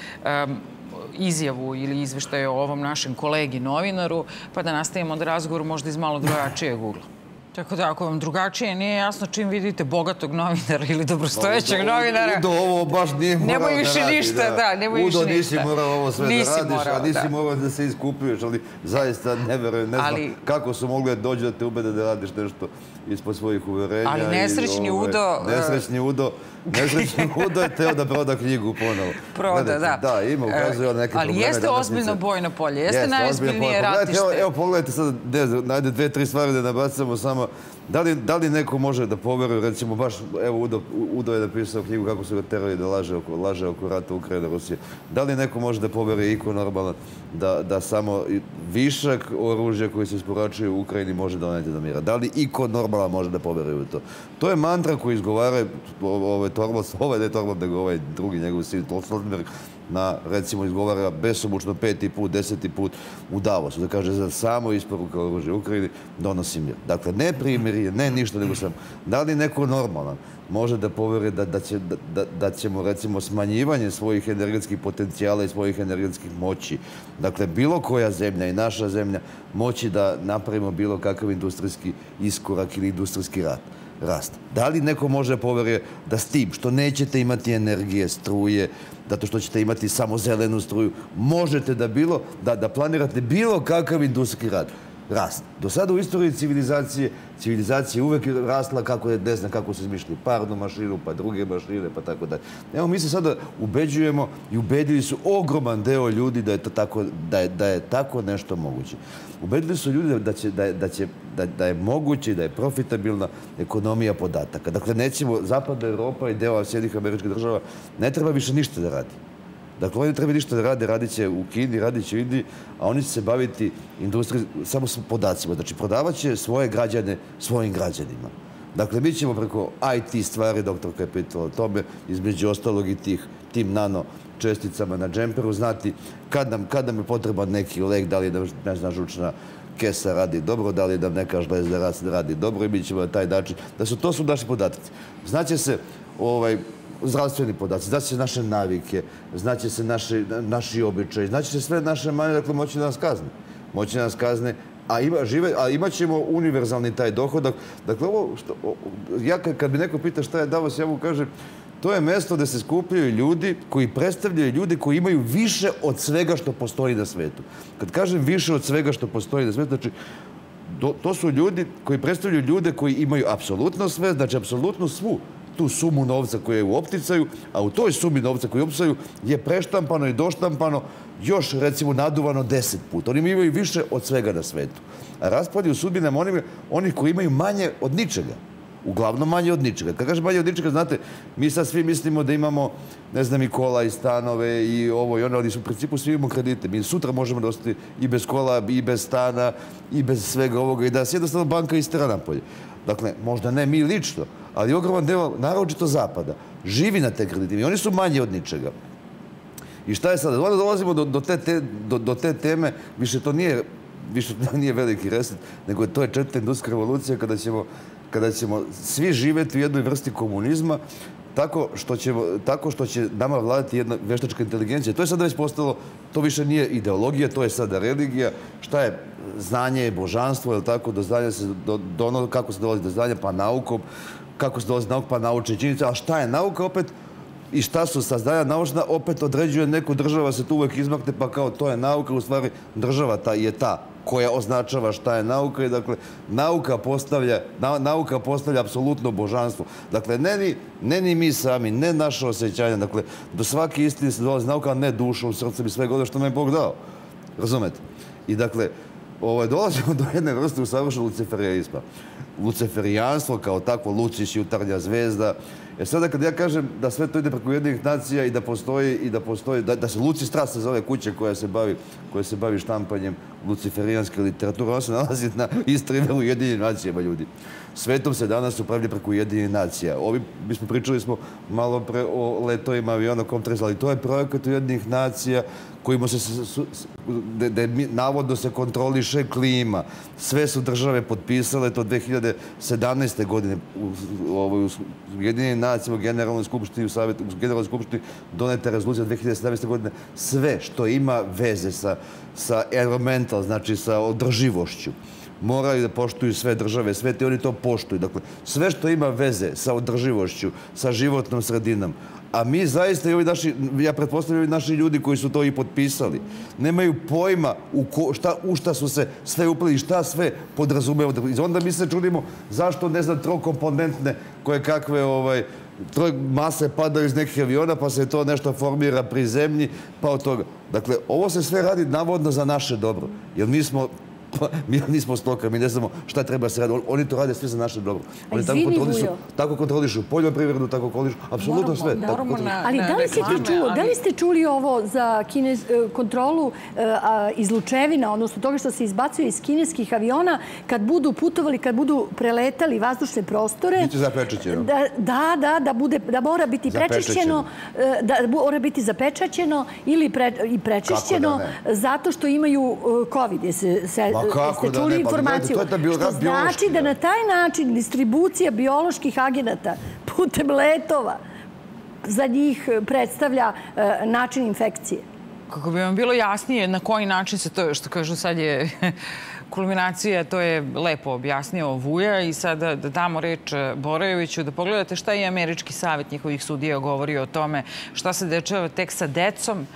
izjavu ili izveštaje o ovom našem kolegi novinaru, pa da nastavimo da razgovor možda iz malo drugačijeg ugla. Tako da, ako vam drugačije nije jasno čim vidite bogatog novinara ili dobrostojećeg novinara... Udo, ovo baš nije morao nemoj više da radi. ništa, da, da nemoj više Udo, ništa. nisi morao ovo sve nisi da radiš, morao, a nisi da. morao da se iskupuješ, ali zaista ne verujem, ne znam Ali- kako su mogli da dođu da te ubede da radiš nešto ispod svojih uverenja. Ali i, nesrećni ovaj, Udo, Nesrećni Udo, nesrećni Udo je teo da proda knjigu ponovo. Proda, Gledajte, da. Da, ima, ukazuje on neke Ali probleme. jeste današnjice. ozbiljno bojno polje, jeste, ozbiljno najozbiljnije ratište. Evo, evo pogledajte sad, najde dve, tri stvari da nabacamo samo. Da li, da li neko može da poveruje, recimo, baš, evo, Udo, Udo je napisao knjigu kako su ga terali da laže oko, laže oko rata Ukrajine Rusije. Da li neko može da poveruje iko normalan da, da samo višak oružja koji se isporačuje u Ukrajini može doneti do mira? Da li iko normalan može da poveruje u to? To je mantra koju izgovara ovaj Torvald, ovaj ne Torvald, nego ovaj drugi njegov sin, Stoltenberg, na, recimo, izgovara besomučno peti put, deseti put u Davosu, da kaže za samo isporuka oružja Ukrajini donosi mir. Dakle, ne primirje, ne ništa, nego sam, da li neko normalan može da povere da, da, će, da, da, da ćemo, recimo, smanjivanje svojih energetskih potencijala i svojih energetskih moći, dakle, bilo koja zemlja i naša zemlja, moći da napravimo bilo kakav industrijski iskorak ili industrijski rat rast. Da li neko može poveruje da s tim što nećete imati energije, struje, zato što ćete imati samo zelenu struju, možete da bilo, da, da planirate bilo kakav industrijski rad, rast. Do sada u istoriji civilizacije, civilizacija je uvek rasla kako je, ne znam kako su izmišljali, parnu mašinu, pa druge mašine, pa tako dalje. Evo, mi se sada ubeđujemo i ubedili su ogroman deo ljudi da je, to tako, da je, da je tako nešto moguće. Ubedili su ljudi da, će, da, da, će, da, da je moguće i da je profitabilna ekonomija podataka. Dakle, nećemo, zapadna Evropa i deo Sjednih američkih država ne treba više ništa da radi. Dakle, oni treba ništa da rade, radit će u Kini, radit će u Indiji, a oni će se baviti industriji samo s podacima. Znači, prodavat će svoje građane svojim građanima. Dakle, mi ćemo preko IT stvari, doktor pitao o tome, između ostalog i tih, tim nano česticama na džemperu, znati kad nam, kad nam je potreban neki lek, da li da, ne znam, žučna kesa radi dobro, da li da neka žlezda radi dobro i mi ćemo na taj način, da su to su naši podatci. Znaće se ovaj, zdravstveni podaci, znaće se naše navike, znaće se naši, naši običaji, znaće se sve naše manje, dakle moći da nas kazne. Moći da nas kazne, a, ima, žive, a imat ćemo univerzalni taj dohodak. Dakle, ovo, što, ja kad, bi neko pita šta je Davos, ja mu kažem, to je mesto gde se skupljaju ljudi koji predstavljaju ljudi koji imaju više od svega što postoji na svetu. Kad kažem više od svega što postoji na svetu, znači to su ljudi koji predstavljaju ljude koji imaju apsolutno sve, znači apsolutno svu tu sumu novca koja je u opticaju, a u toj sumi novca koja je u opticaju je preštampano i doštampano još, recimo, naduvano deset puta. Oni imaju više od svega na svetu. A raspadaju sudbinama onih, koji imaju manje od ničega. Uglavnom manje od ničega. Kad kažem manje od ničega, znate, mi sad svi mislimo da imamo, ne znam, i kola i stanove i ovo i ono, ali u principu svi imamo kredite. Mi sutra možemo da ostati i bez kola, i bez stana, i bez svega ovoga i da se jednostavno banka istera napolje. Dakle, možda ne mi lično, ali ogroman deo, naročito zapada, živi na te kredite i oni su manje od ničega. I šta je sada? Onda dolazimo do, do, te, te, do, do te teme, više to nije, više to nije veliki reset, nego to je četvrta industrijska revolucija kada ćemo, kada ćemo svi živeti u jednoj vrsti komunizma, tako što, ćemo, tako što će nama vladati jedna veštačka inteligencija. To je sada već postalo, to više nije ideologija, to je sada religija. Šta je znanje je božanstvo, je tako, do znanja se, do, do ono, kako se dolazi do znanja, pa naukom, kako se dolazi do nauka, pa naučne činjenice, a šta je nauka opet? i šta su saznanja naučna, opet određuje neku država se tu uvek izmakne, pa kao to je nauka, u stvari država ta je ta koja označava šta je nauka i dakle nauka postavlja, na, nauka postavlja apsolutno božanstvo. Dakle, ne ni, ne ni mi sami, ne naše osjećanja, dakle, do svake istine se dolazi nauka, ne dušom, srcem i svega ono što nam je Bog dao. Razumete? I dakle, ovaj, dolazimo do jedne vrste usavršenog luciferijanizma. Luciferijanstvo kao takvo, Luciš jutarnja zvezda, E sada kad ja kažem da sve to ide preko jednih nacija i da postoji, i da postoji, da, da se Luci Stras se zove kuća koja se bavi, koja se bavi štampanjem luciferijanske literature, ona se nalazi na istrivelu Ujedinjenim nacijama ljudi. Svetom se danas upravlja preko Ujedinjenih nacija. Ovi, mi smo pričali smo malo pre o letovima aviona Comtres, to je projekat Ujedinjenih nacija kojima se, da navodno se kontroliše klima. Sve su države potpisale to 2017. godine u, u, u Ujedinjenim nacijama, u Generalnoj skupštini, u, Savjetu, u Generalnoj skupštini donete rezolucija 2017. godine. Sve što ima veze sa, sa environmental, znači sa održivošću, moraju da poštuju sve države svete i oni to poštuju. Dakle, sve što ima veze sa održivošću, sa životnom sredinom, a mi zaista i ovi naši, ja pretpostavljam i naši ljudi koji su to i potpisali, nemaju pojma u, ko, šta, u šta su se sve upali, šta sve podrazumeva. I onda mi se čudimo zašto, ne znam, trokomponentne koje kakve ovaj, troj mase padaju iz nekih aviona, pa se to nešto formira pri zemlji, pa od toga. Dakle, ovo se sve radi navodno za naše dobro. Jer mi smo Pa, mi nismo stoka, mi ne znamo šta treba se raditi. Oni to rade sve za naše dobro. Oni tako kontrolišu, tako kontrolišu poljoprivredu, tako kontrolišu, apsolutno sve. Moramo na, Ali da li, ste čuo, da li ste čuli ovo za e, kontrolu e, izlučevina, odnosno toga što se izbacuje iz kineskih aviona kad budu putovali, kad budu preletali vazdušne prostore? Biće zapečećeno. Da, da, da, da, bude, da mora biti prečišćeno, e, da mora biti zapečaćeno ili pre, i prečišćeno da zato što imaju COVID. Je se, se, Pa kako ste čuli da ne? Pa, informaciju. To je ta bio, što znači da na taj način distribucija bioloških agenata putem letova za njih predstavlja e, način infekcije. Kako bi vam bilo jasnije na koji način se to, što kažu sad je kulminacija, to je lepo objasnio Vuja i sada da damo reč Borojeviću, da pogledate šta je Američki savjet njihovih sudija govorio o tome šta se dečava tek sa decom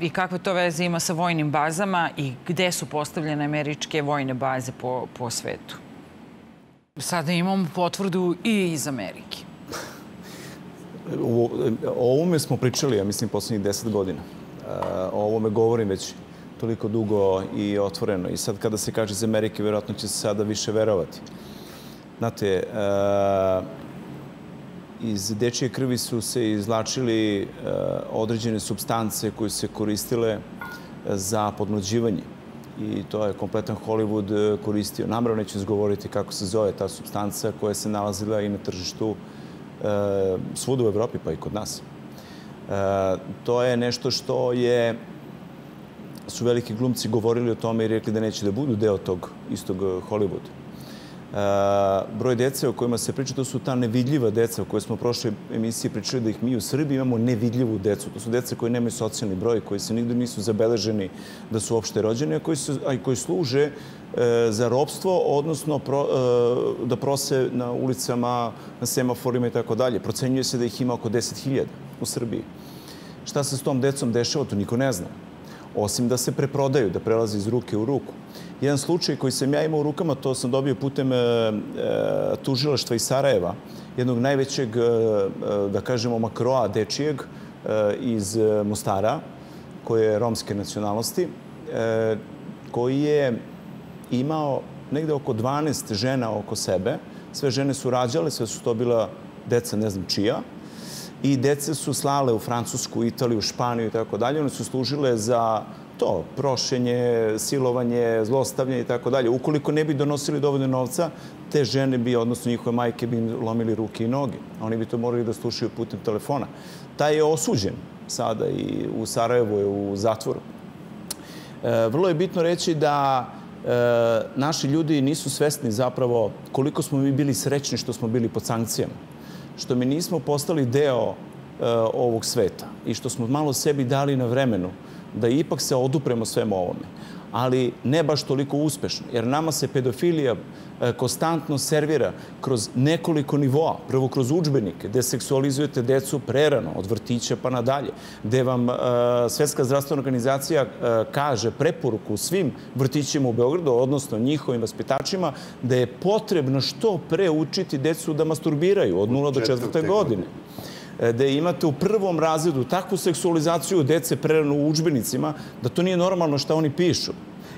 i kakve to veze ima sa vojnim bazama i gde su postavljene američke vojne baze po, po svetu. Sada imamo potvrdu i iz Amerike. O, ovome smo pričali, ja mislim, poslednjih deset godina. O ovome govorim već toliko dugo i otvoreno. I sad kada se kaže iz Amerike, vjerojatno će se sada više verovati. Znate, uh, iz dečije krvi su se izlačili uh, određene substance koje se koristile za podmlađivanje. I to je kompletan Hollywood koristio. Namravo neću izgovoriti kako se zove ta substanca koja se nalazila i na tržištu uh, svuda u Evropi, pa i kod nas. To je nešto što je su veliki glumci govorili o tome i rekli da neće da budu deo tog istog eh, Hollywooda. Uh, broj dece o kojima se priča, to su ta nevidljiva deca o kojoj smo u prošloj emisiji pričali da ih mi u Srbiji imamo nevidljivu decu. To su deca koji nemaju socijalni broj, koji se nigde nisu zabeleženi da su opšte rođeni, a koji, koji služe uh, za ropstvo, odnosno da prose na ulicama, na semaforima i tako dalje. Procenjuje se da ih ima oko 10.000 u Srbiji. Šta se s tom decom dešava, to niko ne zna osim da se preprodaju, da prelaze iz ruke u ruku. Jedan slučaj koji sam ja imao u rukama, to sam dobio putem e, e, tužilaštva iz Sarajeva, jednog najvećeg, e, da kažemo, makroa dečijeg iz Mostara, koji je romske nacionalnosti, koji je imao negde oko 12 žena oko sebe. Sve žene su rađale, sve su to bila deca ne znam čija i dece su slale u Francusku, Italiju, Španiju i tako dalje. One su služile za to, prošenje, silovanje, zlostavljanje i tako dalje. Ukoliko ne bi donosili dovoljno novca, te žene bi, odnosno njihove majke, bi lomili ruke i noge. Oni bi to morali da slušaju putem telefona. Taj je osuđen sada i u Sarajevu je u zatvoru. E, vrlo je bitno reći da e, naši ljudi nisu svesni zapravo koliko smo mi bili srećni što smo bili pod sankcijama što mi nismo postali deo e, ovog sveta i što smo malo sebi dali na vremenu da ipak se odupremo svemu ovome. Ali ne baš toliko uspešno, jer nama se pedofilija konstantno servira kroz nekoliko nivoa. Prvo kroz učbenike, gde seksualizujete decu prerano, od vrtića pa nadalje, gde vam e, Svetska zdravstvena organizacija e, kaže preporuku svim vrtićima u Beogradu, odnosno njihovim vaspitačima, da je potrebno što pre učiti decu da masturbiraju od 0 do 4. godine da imate u prvom razredu takvu seksualizaciju dece prerano u učbenicima, da to nije normalno šta oni pišu.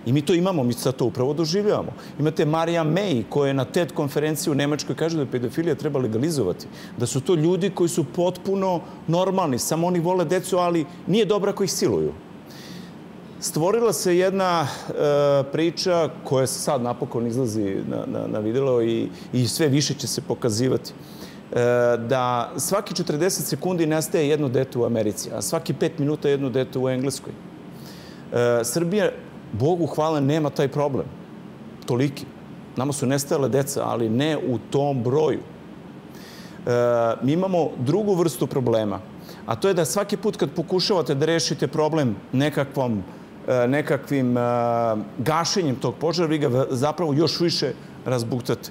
I mi to imamo, mi sad to upravo doživljavamo. Imate Marija May koja je na TED konferenciji u Nemačkoj kaže da pedofilija treba legalizovati. Da su to ljudi koji su potpuno normalni, samo oni vole decu, ali nije dobro ako ih siluju. Stvorila se jedna e, priča koja se sad napokon izlazi na, na, na videlo i, i sve više će se pokazivati. E, da svaki 40 sekundi nestaje jedno dete u Americi, a svaki 5 minuta jedno dete u Engleskoj. E, Srbija, Bogu hvala, nema taj problem. Toliki. Nama su nestajale deca, ali ne u tom broju. E, mi imamo drugu vrstu problema, a to je da svaki put kad pokušavate da rešite problem nekakvom e, nekakvim e, gašenjem tog požara, vi ga zapravo još više razbuktate.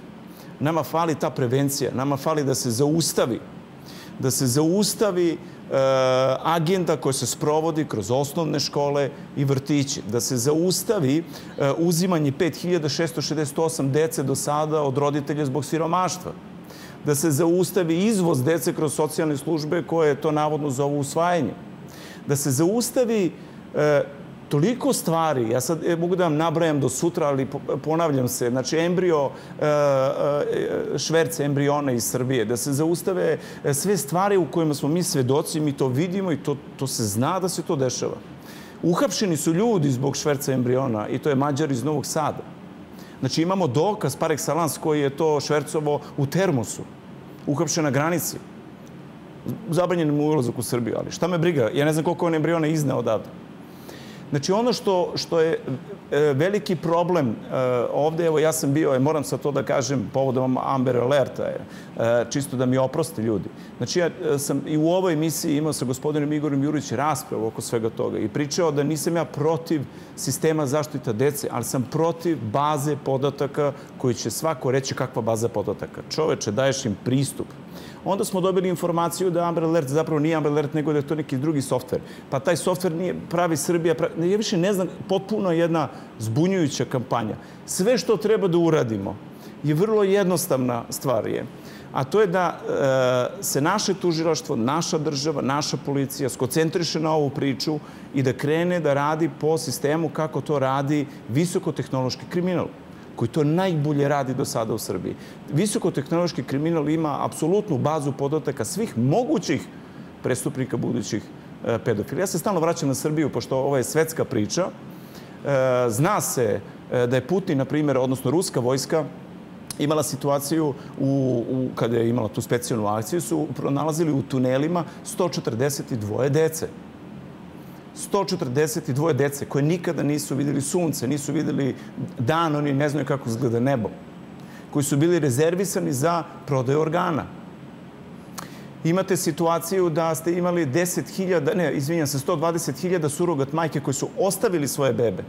Nama fali ta prevencija, nama fali da se zaustavi, da se zaustavi agenda koja se sprovodi kroz osnovne škole i vrtiće, da se zaustavi e, uzimanje 5668 dece do sada od roditelja zbog siromaštva, da se zaustavi izvoz dece kroz socijalne službe koje to navodno zovu usvajanje, da se zaustavi e, toliko stvari, ja sad e, mogu da vam nabrajam do sutra, ali ponavljam se, znači embrio, e, e, šverce embriona iz Srbije, da se zaustave sve stvari u kojima smo mi svedoci, mi to vidimo i to, to se zna da se to dešava. Uhapšeni su ljudi zbog šverca embriona i to je Mađar iz Novog Sada. Znači imamo dokaz par excellence koji je to švercovo u termosu, uhapšen na granici. Zabranjen mu ulazak u Srbiju, ali šta me briga? Ja ne znam koliko on embriona izneo odavde. Znači ono što, što je e, veliki problem e, ovde, evo ja sam bio, moram sa to da kažem povodom Amber Alerta, e, čisto da mi oprosti ljudi. Znači ja sam i u ovoj emisiji imao sa gospodinom Igorom Jurić raspravu oko svega toga i pričao da nisam ja protiv sistema zaštita dece, ali sam protiv baze podataka koji će svako reći kakva baza podataka. Čoveče, daješ im pristup onda smo dobili informaciju da Amber Alert zapravo nije Amber Alert, nego da je to neki drugi softver. Pa taj softver nije pravi Srbija. Pravi... Ja više ne znam, potpuno jedna zbunjujuća kampanja. Sve što treba da uradimo je vrlo jednostavna stvar je a to je da e, se naše tužilaštvo, naša država, naša policija skocentriše na ovu priču i da krene da radi po sistemu kako to radi visokotehnološki kriminal koji to najbolje radi do sada u Srbiji. Visokotehnološki kriminal ima apsolutnu bazu podataka svih mogućih prestupnika budućih e, pedofila. Ja se stalno vraćam na Srbiju, pošto ovo je svetska priča. E, zna se e, da je Putin, na primjer, odnosno ruska vojska, imala situaciju u, u, kada je imala tu specijalnu akciju, su pronalazili u tunelima 142 dece. 142 dece koje nikada nisu videli sunce, nisu videli dan, oni ne znaju kako izgleda nebo, koji su bili rezervisani za prodaju organa. Imate situaciju da ste imali 10.000, ne, izvinjam se, 120.000 surogat majke koji su ostavili svoje bebe.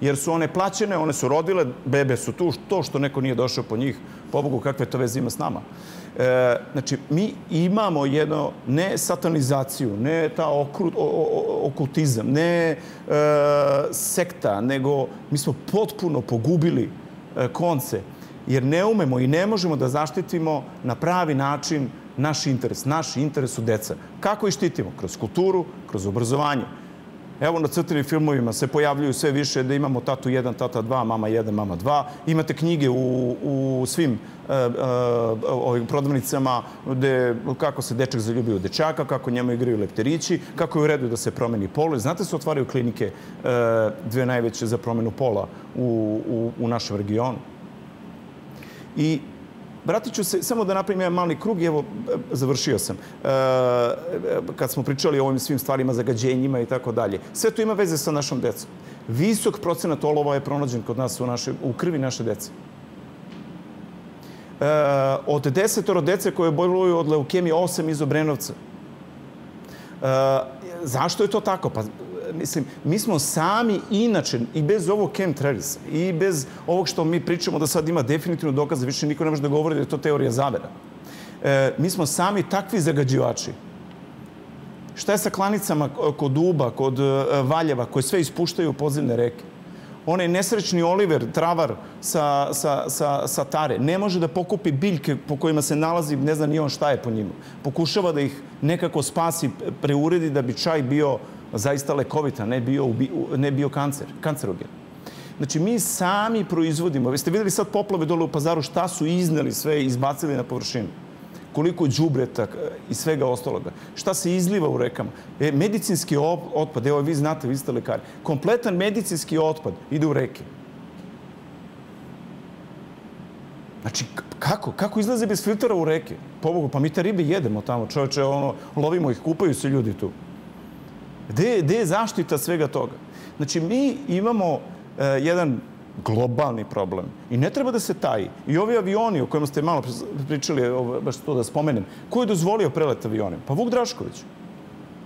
Jer su one plaćene, one su rodile, bebe su tu, to što neko nije došao po njih, pobogu kakve to veze ima s nama. E, znači, mi imamo jedno, ne satanizaciju, ne ta okrut, o, o, okultizam, ne e, sekta, nego mi smo potpuno pogubili e, konce, jer ne umemo i ne možemo da zaštitimo na pravi način naš interes. Naš interes su deca. Kako ih štitimo? Kroz kulturu, kroz obrazovanje. Evo na crtenim filmovima se pojavljuju sve više da imamo tatu 1, tata 2, mama 1, mama 2. Imate knjige u, u svim uh, uh, ovim prodavnicama gde, kako se dečak zaljubio u dečaka, kako njemu igraju lepterići, kako je u redu da se promeni polo. Znate se otvaraju klinike uh, dve najveće za promenu pola u, u, u našem regionu. I Vratit ću se, samo da napravim jedan mali krug, evo, završio sam. E, kad smo pričali o ovim svim stvarima, zagađenjima i tako dalje. Sve to ima veze sa našom decom. Visok procenat olova je pronađen kod nas u, naše, u krvi naše dece. E, od desetoro dece koje boluju od leukemije, osam iz Obrenovca. E, zašto je to tako? Pa mislim, mi smo sami inače, i bez ovog chemtrailsa, i bez ovog što mi pričamo da sad ima definitivno dokaze, više niko ne može da govori da je to teorija zavera. E, mi smo sami takvi zagađivači. Šta je sa klanicama kod Duba, kod e, Valjeva, koje sve ispuštaju u podzemne reke? onaj nesrećni Oliver, travar sa, sa, sa, sa tare, ne može da pokupi biljke po kojima se nalazi, ne zna ni on šta je po njima. Pokušava da ih nekako spasi, preuredi da bi čaj bio zaista lekovita, ne bio, ne bio kancer, kancerogen. Znači, mi sami proizvodimo. Vi ste videli sad poplave dole u pazaru šta su izneli sve i izbacili na površinu koliko džubreta i svega ostaloga. Šta se izliva u rekama? E, medicinski otpad, evo vi znate, vi ste lekari, kompletan medicinski otpad ide u reke. Znači, kako? Kako izlaze bez filtera u reke? Pobogu, pa mi te ribe jedemo tamo, čovječe, ono, lovimo ih, kupaju se ljudi tu. Gde, gde je zaštita svega toga? Znači, mi imamo uh, jedan globalni problem. I ne treba da se taji. I ovi avioni o kojima ste malo pričali, baš to da spomenem, ko je dozvolio prelet avionima? Pa Vuk Drašković.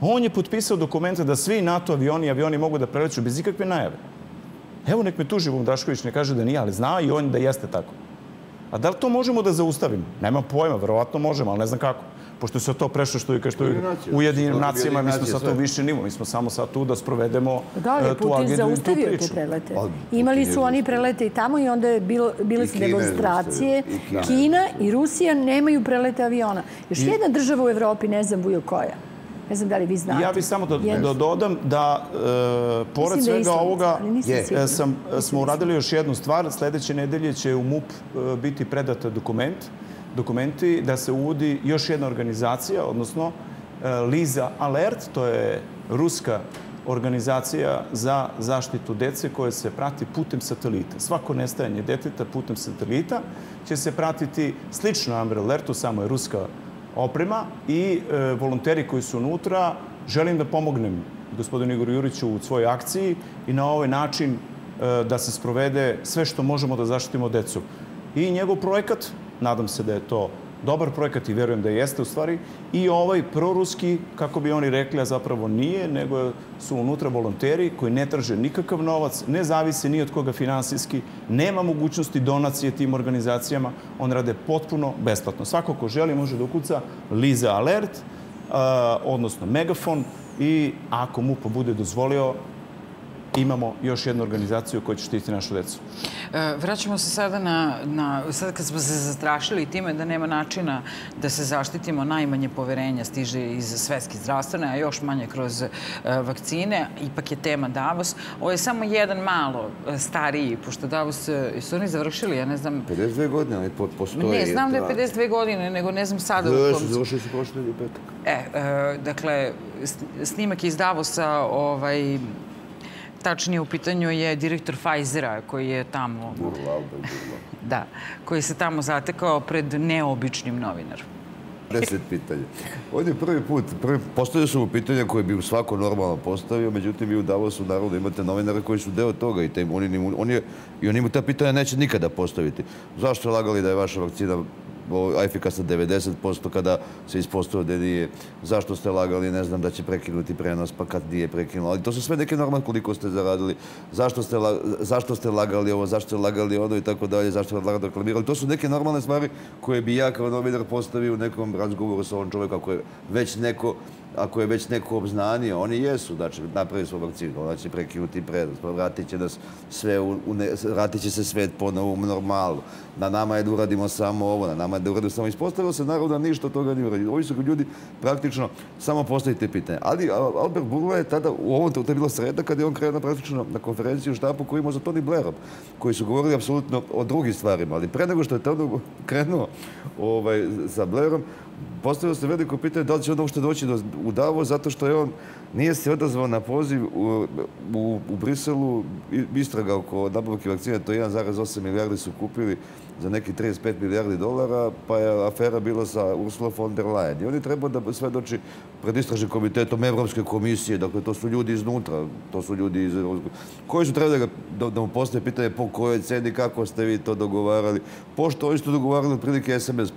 On je potpisao dokumente da svi NATO avioni i avioni mogu da preleću bez ikakve najave. Evo nek me tuži Vuk Drašković, ne kaže da nije, ali zna i on da jeste tako. A da li to možemo da zaustavimo? Nema pojma, verovatno možemo, ali ne znam kako pošto se to prešlo što je kao što je u jedinim nacijama, mi smo sad to više nivo, mi smo samo sad tu da sprovedemo da li, e, tu agendu i tu priču. Putin zaustavio te prelete. Imali su oni prelete i tamo i onda je bilo, bile su demonstracije. Kina i Rusija nemaju prelete aviona. Još jedna država u Evropi, ne znam bujo koja. Ne znam da li vi znate. Ja bih samo da, da dodam da, e, pored da svega ovoga, je, sam, smo uradili još jednu stvar. Sledeće nedelje će u MUP e, biti predata dokument dokumenti da se uvodi još jedna organizacija, odnosno e, Liza Alert, to je ruska organizacija za zaštitu dece koja se prati putem satelita. Svako nestajanje deteta putem satelita će se pratiti slično Amber Alertu, samo je ruska oprema i e, volonteri koji su unutra. Želim da pomognem gospodinu Igoru Juriću u svojoj akciji i na ovaj način e, da se sprovede sve što možemo da zaštitimo decu. I njegov projekat Nadam se da je to dobar projekat i verujem da jeste u stvari. I ovaj proruski, kako bi oni rekli, a zapravo nije, nego su unutra volonteri koji ne traže nikakav novac, ne zavise ni od koga finansijski, nema mogućnosti donacije tim organizacijama, on rade potpuno besplatno. Svako ko želi može da ukuca Liza Alert, odnosno Megafon, i ako mu bude dozvolio, imamo još jednu organizaciju koja će štiti našu decu. E, vraćamo se sada na, na, sada kad smo se zastrašili time da nema načina da se zaštitimo, najmanje poverenja stiže iz svetske zdravstvene, a još manje kroz e, vakcine. Ipak je tema Davos. Ovo je samo jedan malo e, stariji, pošto Davos, su oni završili, ja ne znam... 52 godine, ali postoje... Ne, znam da je 52 godine, nego ne znam sada... Završili su prošle petak. E, dakle, snimak iz Davosa ovaj, Tačnije u pitanju je direktor Pfizera koji je tamo... Da, koji se tamo zatekao pred neobičnim novinarom. Deset pitanja. Ovdje prvi put, prvi, postavio sam mu pitanja koje bi svako normalno postavio, međutim vi u Davosu naravno imate novinare koji su deo toga i te, oni, oni, i oni mu ta pitanja neće nikada postaviti. Zašto je lagali da je vaša vakcina efikasna 90% kada se ispostavio da nije. Zašto ste lagali, ne znam, da će prekinuti prenos, pa kad nije prekinulo. Ali to su sve neke normalne koliko ste zaradili. Zašto ste, zašto ste lagali ovo, zašto ste lagali ono i tako dalje, zašto ste lagali reklamirali. To su neke normalne stvari koje bi ja kao novinar postavio u nekom razgovoru sa ovom čovjekom ako je već neko ako je već neko obznanio, oni jesu, znači napravili smo vakcinu, ona će prekinuti prenos, vratit će nas sve, u, ne, vratit će se svet ponovo u normalu. Na nama je da uradimo samo ovo, na nama je da uradimo samo. Ispostavilo se naravno da ništa toga nije uradio. Ovi su ljudi praktično samo postavite pitanje. Ali Albert Burla je tada, u ovom to je bilo sreda, kada je on krenuo praktično na konferenciju štapu koji imao za Tony Blairom, koji su govorili apsolutno o drugim stvarima. Ali pre nego što je tada krenuo ovaj, sa Blairom, postavilo se veliko pitanje da li će on uopšte doći do, u Davo, zato što je on nije se odazvao na poziv u, u, u Briselu istraga oko nabavke vakcine, to je 1,8 milijardi su kupili za neki 35 milijardi dolara, pa je afera bila sa Ursula von der Leyen. I oni treba da sve doći pred istražnim komitetom Evropske komisije, dakle to su ljudi iznutra, to su ljudi iz... Koji su trebali da, da, da mu postave pitanje po kojoj ceni, kako ste vi to dogovarali, pošto oni su dogovarali otprilike SMS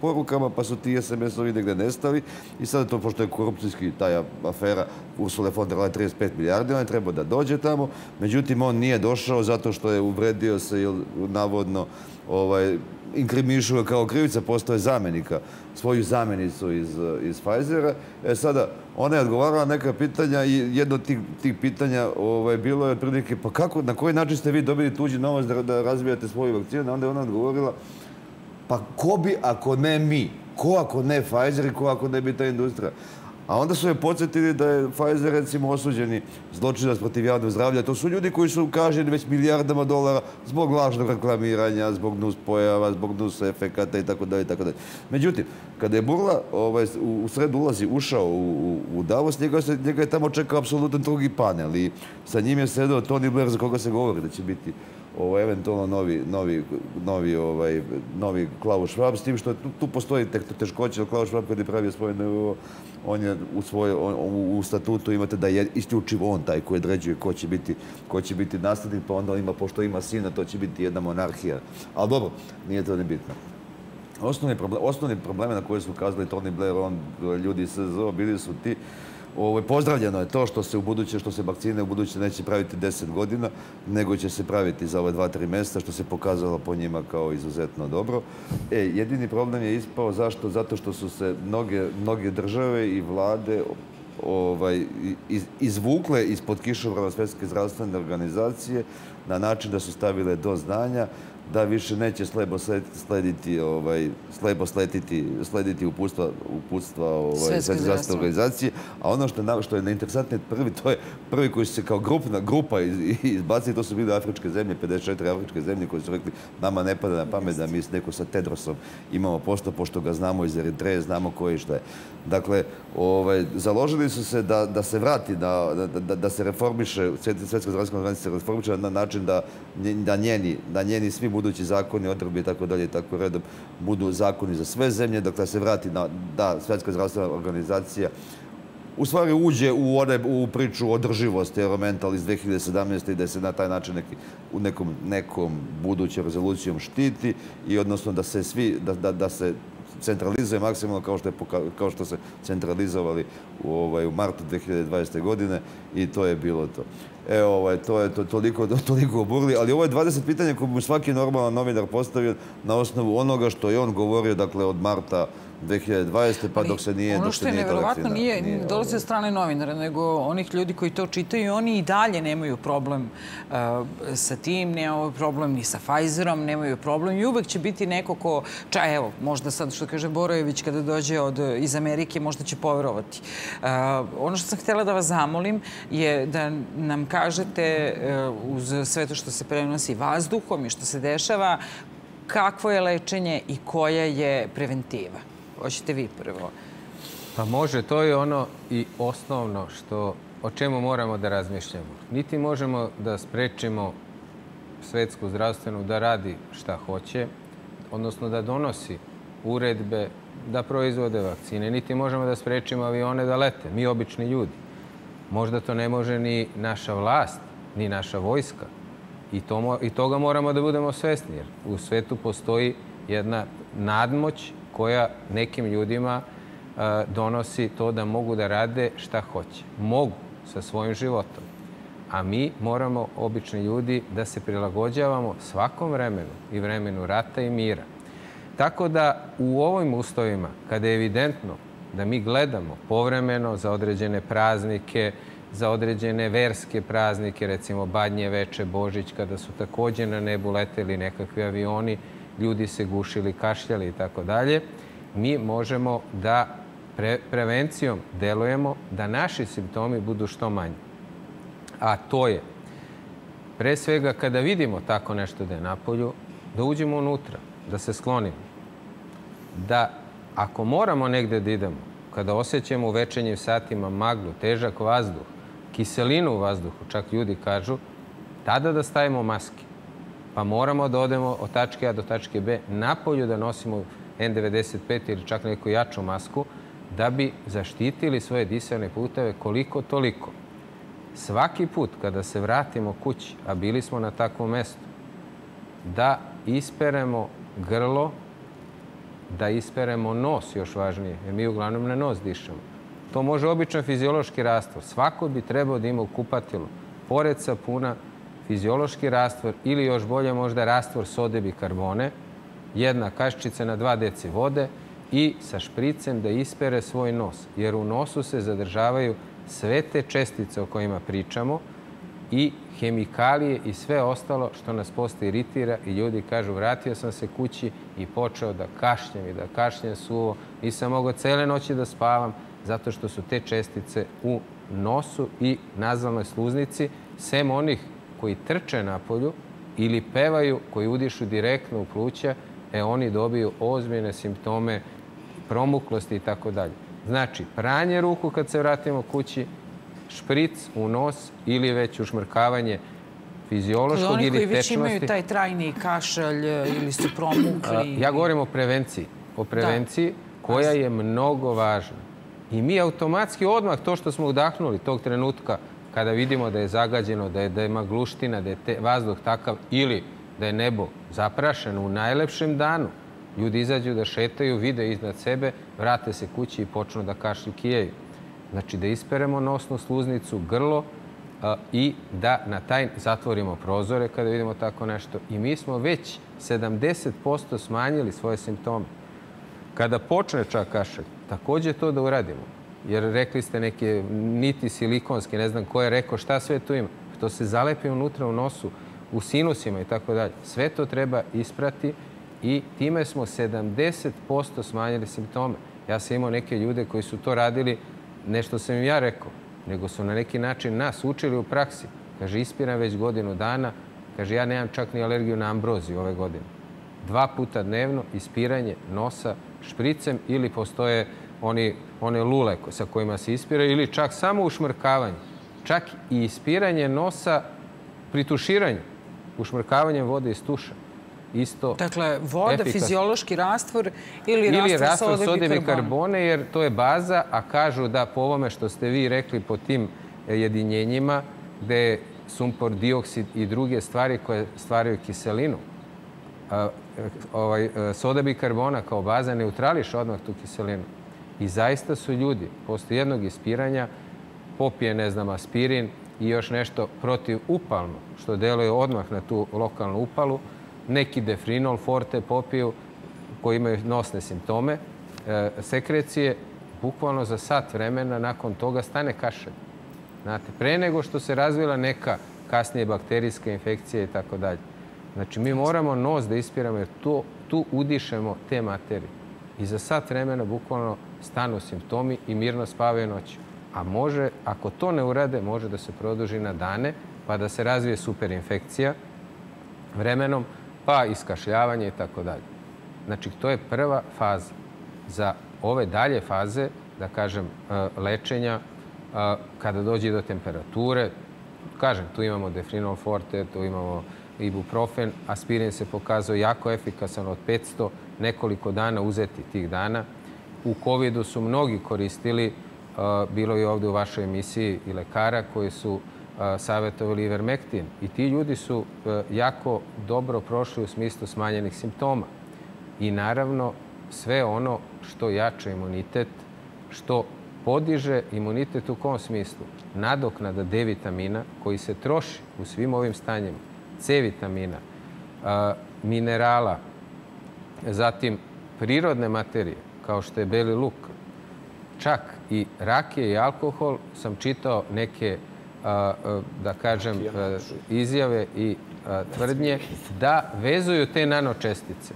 porukama, pa su ti SMS-ovi negde nestali. I sada to, pošto je korupcijski taj afera Ursula von der Leyen 35 milijardi, on je trebao da dođe tamo, međutim on nije došao zato što je uvredio se navodno ovaj, inkrimišuje kao krivica, postoje zamenika, svoju zamenicu iz, iz Pfizera. E sada, ona je odgovarala neka pitanja i jedno od tih, tih pitanja ovaj, bilo je prilike, pa kako, na koji način ste vi dobili tuđi novac da, da razvijate svoju vakcinu? Onda je ona odgovorila, pa ko bi ako ne mi? Ko ako ne Pfizer i ko ako ne bi ta industrija? A onda su je podsjetili da je Pfizer recimo osuđeni zločinac protiv javnog zdravlja. To su ljudi koji su kaženi već milijardama dolara zbog lažnog reklamiranja, zbog nuspojava, zbog nus efekata i tako dalje i tako dalje. Međutim, kada je Burla ovaj, u sred ulazi ušao u, u Davos, njega, se, njega je tamo čekao apsolutno drugi panel i sa njim je sedeo Tony Blair za koga se govori da će biti ovo, eventualno novi, novi, novi, ovaj, novi Klaus Schwab, s tim što tu, tu postoji te, teškoće. Klaus Schwab kad je pravio svoje NVO, on je u, svoje, on, u, u statutu imate da je isključivo on taj koji određuje ko će biti, ko će biti nastavnik, pa onda ima, pošto ima sina, to će biti jedna monarhija. Ali dobro, nije to ne bitno. Osnovni, problem, osnovni probleme na koje su ukazali Tony Blair, on, ljudi SZO, bili su ti Pozdravljeno je to što se u buduće, što se vakcine u buduće neće praviti 10 godina, nego će se praviti za ove dva, tri mesta, što se pokazalo po njima kao izuzetno dobro. E, jedini problem je ispao zašto? Zato što su se mnoge, mnoge države i vlade ovaj, iz, izvukle ispod kišobrana Svetske zdravstvene organizacije na način da su stavile do znanja da više neće slebo slediti, ovaj, slebo slediti, slediti uputstva, uputstva ovaj, Svetske organizacije. A ono što je, što je neinteresantno, prvi, to je prvi koji su se kao grupna, grupa izbacili, to su bile afričke zemlje, 54 afričke zemlje koji su rekli nama ne pada na pamet da mi s neko sa Tedrosom imamo posto, pošto ga znamo iz Eritreje, znamo koji šta je. Dakle, ovaj, založili su se da, da se vrati, da, da, da se reformiše, Svetska zdravstvena organizacija se reformiše na način da, da, njeni, da njeni svi budući zakoni, odrbi i tako dalje i tako redom budu zakoni za sve zemlje, dakle se vrati na, da, Svetska zdravstvena organizacija u stvari uđe u, one, u priču održivosti Euromental iz 2017. i da se na taj način neki, u nekom, nekom budućem rezolucijom štiti i odnosno da se svi, da, da, da se centralizuje maksimalno kao što, je, kao što se centralizovali u, ovaj, u martu 2020. godine i to je bilo to. E, ovaj, to je to, toliko, toliko oburli, ali ovo je 20 pitanja koje mu svaki normalan novinar postavio na osnovu onoga što je on govorio, dakle, od marta 2020. pa dok se nije... Ono što je neverovatno nije, od strane novinara, nego onih ljudi koji to čitaju, oni i dalje nemaju problem uh, sa tim, nemaju problem ni sa Pfizerom, nemaju problem i uvek će biti neko ko, ča, evo, možda sad što kaže Borojević kada dođe od, iz Amerike, možda će poverovati. Uh, ono što sam htela da vas zamolim je da nam kažete uh, uz sve to što se prenosi vazduhom i što se dešava, kakvo je lečenje i koja je preventiva? Hoćete vi prvo? Pa može, to je ono i osnovno što, o čemu moramo da razmišljamo. Niti možemo da sprečimo svetsku zdravstvenu da radi šta hoće, odnosno da donosi uredbe, da proizvode vakcine. Niti možemo da sprečimo avione da lete, mi obični ljudi. Možda to ne može ni naša vlast, ni naša vojska. I, to, I toga moramo da budemo svesni, jer u svetu postoji jedna nadmoć koja nekim ljudima donosi to da mogu da rade šta hoće. Mogu sa svojim životom. A mi moramo, obični ljudi, da se prilagođavamo svakom vremenu i vremenu rata i mira. Tako da u ovim uslovima, kada je evidentno da mi gledamo povremeno za određene praznike, za određene verske praznike, recimo Badnje veče, Božić, kada su takođe na nebu leteli nekakvi avioni, ljudi se gušili, kašljali i tako dalje, mi možemo da pre, prevencijom delujemo da naši simptomi budu što manji. A to je, pre svega kada vidimo tako nešto da je napolju, da uđemo unutra, da se sklonimo. Da ako moramo negde da idemo, kada osjećamo u večernjim satima maglu, težak vazduh, kiselinu u vazduhu, čak ljudi kažu, tada da stavimo maske pa moramo da odemo od tačke A do tačke B napolju da nosimo N95 ili čak neku jaču masku da bi zaštitili svoje disane puteve koliko toliko. Svaki put kada se vratimo kući, a bili smo na takvom mestu, da isperemo grlo, da isperemo nos, još važnije, jer mi uglavnom na nos dišemo. To može običan fiziološki rastvor. Svako bi trebao da ima u kupatilu, pored sapuna, fiziološki rastvor ili još bolje možda rastvor sode bikarbone, jedna kaščica na 2 deci vode i sa špricem da ispere svoj nos. Jer u nosu se zadržavaju sve te čestice o kojima pričamo i hemikalije i sve ostalo što nas posto iritira i ljudi kažu vratio sam se kući i počeo da kašljem i da kašljem suvo. Nisam mogao cele noći da spavam zato što su te čestice u nosu i nazalnoj sluznici, sem onih koji trče na polju ili pevaju, koji udišu direktno u pluća, e oni dobiju ozbiljne simptome promuklosti i tako dalje. Znači, pranje ruku kad se vratimo kući, špric u nos ili već ušmrkavanje fiziološkog ili tečnosti. Oni koji već imaju taj trajni kašalj e, ili su promukli. Ja govorim o prevenciji. O prevenciji da. koja je mnogo važna. I mi automatski odmah to što smo udahnuli tog trenutka kada vidimo da je zagađeno, da je, da je magluština, da je te, vazduh takav ili da je nebo zaprašeno u najlepšem danu, ljudi izađu da šetaju, vide iznad sebe, vrate se kući i počnu da kašlju kijaju. Znači da isperemo nosnu sluznicu, grlo a, i da na taj zatvorimo prozore kada vidimo tako nešto. I mi smo već 70% smanjili svoje simptome. Kada počne čak kašalj, takođe to da uradimo. Jer rekli ste neke niti silikonske, ne znam ko je rekao šta sve tu ima. To se zalepi unutra u nosu, u sinusima i tako dalje. Sve to treba isprati i time smo 70% smanjili simptome. Ja sam imao neke ljude koji su to radili, nešto sam im ja rekao, nego su na neki način nas učili u praksi. Kaže, ispiram već godinu dana, kaže, ja nemam čak ni alergiju na ambroziju ove godine. Dva puta dnevno ispiranje nosa špricem ili postoje oni, one lule sa kojima se ispira ili čak samo ušmrkavanje. Čak i ispiranje nosa pri tuširanju, ušmrkavanjem vode iz tuša. Isto dakle, voda, efikasno. fiziološki rastvor ili, ili rastvor sode bikarbone, jer to je baza, a kažu da po ovome što ste vi rekli po tim e, jedinjenjima, gde je sumpor dioksid i druge stvari koje stvaraju kiselinu, a, e, ovaj, e, soda bikarbona kao baza neutrališe odmah tu kiselinu. I zaista su ljudi, posle jednog ispiranja, popije, ne znam, aspirin i još nešto protiv upalno, što deluje odmah na tu lokalnu upalu, neki defrinol, forte popiju, koji imaju nosne simptome, e, sekrecije, bukvalno za sat vremena nakon toga stane kašalj. Znate, pre nego što se razvila neka kasnije bakterijska infekcija i tako dalje. Znači, mi moramo nos da ispiramo jer to, tu udišemo te materije. I za sat vremena bukvalno stanu simptomi i mirno spavaju noću. A može, ako to ne urade, može da se produži na dane, pa da se razvije superinfekcija vremenom, pa iskašljavanje i tako dalje. Znači, to je prva faza. Za ove dalje faze, da kažem, e, lečenja, e, kada dođe do temperature, kažem, tu imamo defrinol forte, tu imamo ibuprofen, aspirin se pokazao jako efikasan od 500 nekoliko dana uzeti tih dana. U COVID-u su mnogi koristili, bilo je ovde u vašoj emisiji i lekara koji su savjetovali ivermektin. I ti ljudi su jako dobro prošli u smislu smanjenih simptoma. I naravno sve ono što jača imunitet, što podiže imunitet u kom smislu? Nadoknada D vitamina koji se troši u svim ovim stanjima, C vitamina, minerala, zatim prirodne materije, kao što je beli luk, čak i rakije i alkohol, sam čitao neke, da kažem, izjave i tvrdnje da vezuju te nanočestice.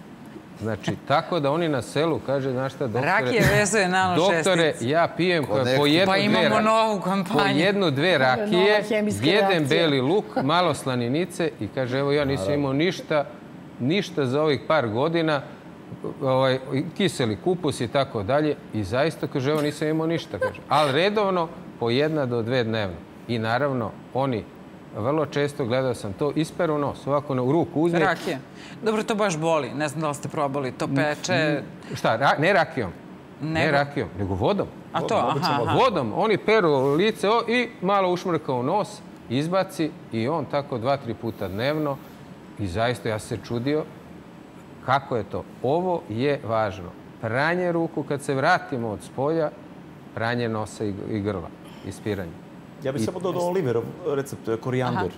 Znači, tako da oni na selu kaže, znaš šta, doktore... Rakije vezuje nanočestice. Doktore, ja pijem po jednu, pa imamo dve, novu kampanju. Po jednu, dve rakije, jedem beli luk, malo slaninice i kaže, evo ja nisam imao ništa, ništa za ovih par godina, ovaj, kiseli kupus i tako dalje. I zaista, kaže, evo nisam imao ništa, kaže. Ali redovno po jedna do dve dnevno. I naravno, oni vrlo često gledao sam to, isperu nos, ovako u ruku uzme. Rakije. Dobro, to baš boli. Ne znam da li ste probali. To peče... Šta, ra, ne rakijom. Nego? Ne rakijom, nego vodom. A to, aha, aha. Vodom. Oni peru lice o, i malo ušmrka u nos, izbaci i on tako dva, tri puta dnevno. I zaista ja se čudio Kako je to? Ovo je važno. Pranje ruku kad se vratimo od spolja, pranje nosa i grla, ispiranje. Ja bih samo dodao Oliverov recept, korijander.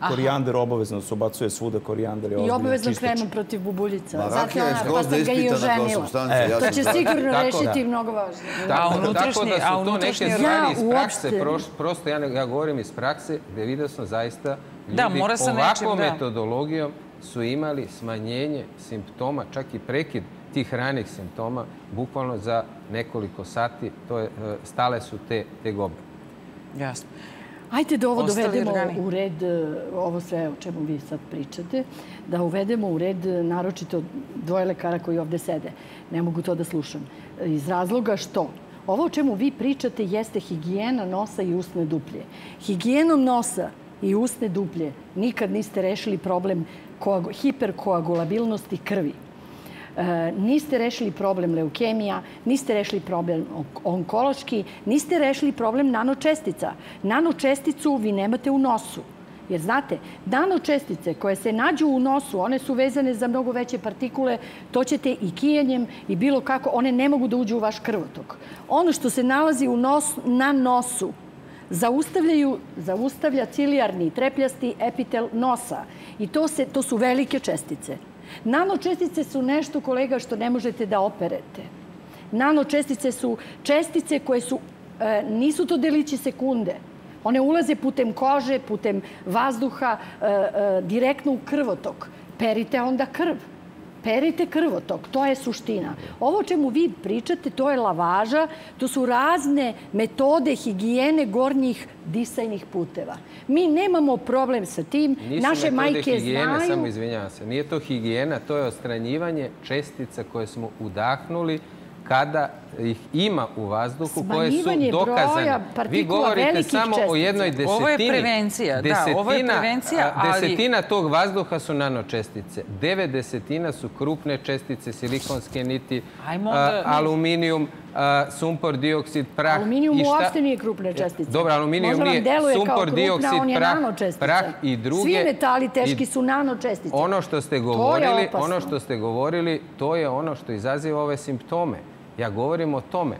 Aha. Korijander obavezno se ubacuje svuda, korijander je I obavezno kremom protiv bubuljica. Ma, Zato ona, pa sam ga i oženila. E, to će sigurno da. rešiti da. mnogo važno. Da, a unutrašnji, tako da su to neke stvari iz prakse. Prosto ja, ja govorim iz prakse gde vidio sam zaista ljudi da, ovakvom nečim, da. metodologijom su imali smanjenje simptoma, čak i prekid tih ranih simptoma, bukvalno za nekoliko sati to je, e, stale su te, te gobe. Jasno. Ajde da ovo Ostali dovedemo organi. u red, e, ovo sve o čemu vi sad pričate, da uvedemo u red e, naročito dvoje lekara koji ovde sede. Ne mogu to da slušam. Iz razloga što ovo o čemu vi pričate jeste higijena nosa i usne duplje. Higijenom nosa i usne duplje nikad niste rešili problem koag- hiperkoagulabilnosti krvi. E, niste rešili problem leukemija, niste rešili problem onk- onkološki, niste rešili problem nanočestica. Nanočesticu vi nemate u nosu. Jer znate, nanočestice koje se nađu u nosu, one su vezane za mnogo veće partikule, to ćete i kijanjem i bilo kako, one ne mogu da uđu u vaš krvotok. Ono što se nalazi u nos, na nosu, zaustavljaju, zaustavlja cilijarni trepljasti epitel nosa. I to, se, to su velike čestice. Nanočestice su nešto, kolega, što ne možete da operete. Nanočestice su čestice koje su, e, nisu to delići sekunde. One ulaze putem kože, putem vazduha, e, e, direktno u krvotok. Perite onda krv. Perite krvotok, to je suština. Ovo o čemu vi pričate, to je lavaža, to su razne metode higijene gornjih disajnih puteva. Mi nemamo problem sa tim, Nisu naše majke higijene, znaju... samo izvinjavam se. Nije to higijena, to je ostranjivanje čestica koje smo udahnuli kada ih ima u vazduhu, koje su dokazane. Vi govorite samo o jednoj desetini. Ovo je prevencija, da, ovo je prevencija, ali- Desetina tog vazduha su nanočestice. Devet desetina su krupne čestice, silikonske niti, onda- aluminijum, sumpor dioksid, prah. Aluminijum i šta- uopšte nije krupna čestica. Dobro, aluminijum nije. Sumpor, dioksid, prah, i druge. Svi metali teški su nanočestice. Ono što ste govorili, ono što ste govorili, to je ono što izaziva ove simptome. Ja govorim o tome.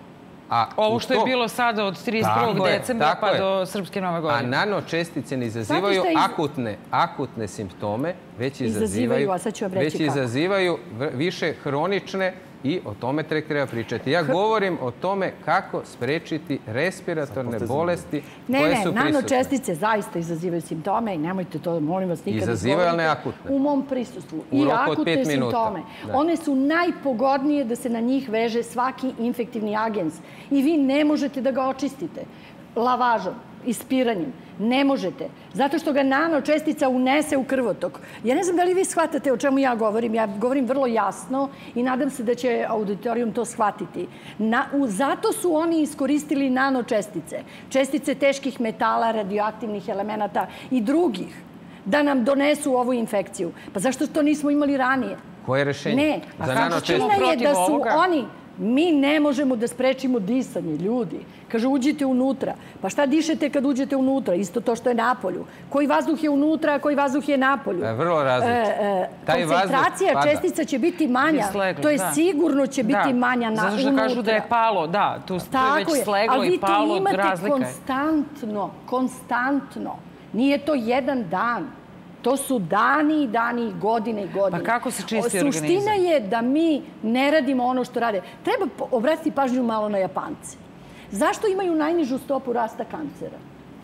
A Ovo što je bilo sada od 31. Tako je, decembra pa je. do Srpske nove A godine. nanočestice ne izazivaju iz- akutne, akutne simptome, već Izazivaju, izazivaju, a već izazivaju više hronične i o tome tek treba pričati. Ja govorim o tome kako sprečiti respiratorne bolesti Ne, koje ne, su prisutne. nanočestice zaista izazivaju simptome i nemojte to, molim vas, nikad Izazivaju, ali ne akutne. U mom prisustvu. U I roku od akutne pet minuta. simptome. Da. One su najpogodnije da se na njih veže svaki infektivni agens. I vi ne možete da ga očistite lavažom, ispiranjem. Ne možete. Zato što ga nanočestica unese u krvotok. Ja ne znam da li vi shvatate o čemu ja govorim. Ja govorim vrlo jasno i nadam se da će auditorijum to shvatiti. Na, u, zato su oni iskoristili nanočestice. Čestice teških metala, radioaktivnih elemenata i drugih da nam donesu ovu infekciju. Pa zašto to nismo imali ranije? Koje je rešenje? Ne, Za a nanočestice? suština je da su ovoga? oni Mi ne možemo da sprečimo disanje, ljudi. Kaže, uđite unutra. Pa šta dišete kad uđete unutra? Isto to što je napolju. Koji vazduh je unutra, a koji vazduh je napolju? E, vrlo različito. Taj vazduh koncentracija pada. čestica će biti manja. Sleglo, to je da. sigurno će biti da. manja na, Zato što unutra. kažu da je palo, da, tu, tu je već je. sleglo Ali i vi to palo, imate razlika je. konstantno, konstantno. Nije to jedan dan. To su dani i dani, i godine i godine. Pa kako se čisti O, Suština organizam? je da mi ne radimo ono što rade. Treba obratiti pažnju malo na Japance. Zašto imaju najnižu stopu rasta kancera?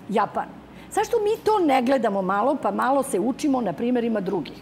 Japan. Zašto mi to ne gledamo malo, pa malo se učimo na primjerima drugih?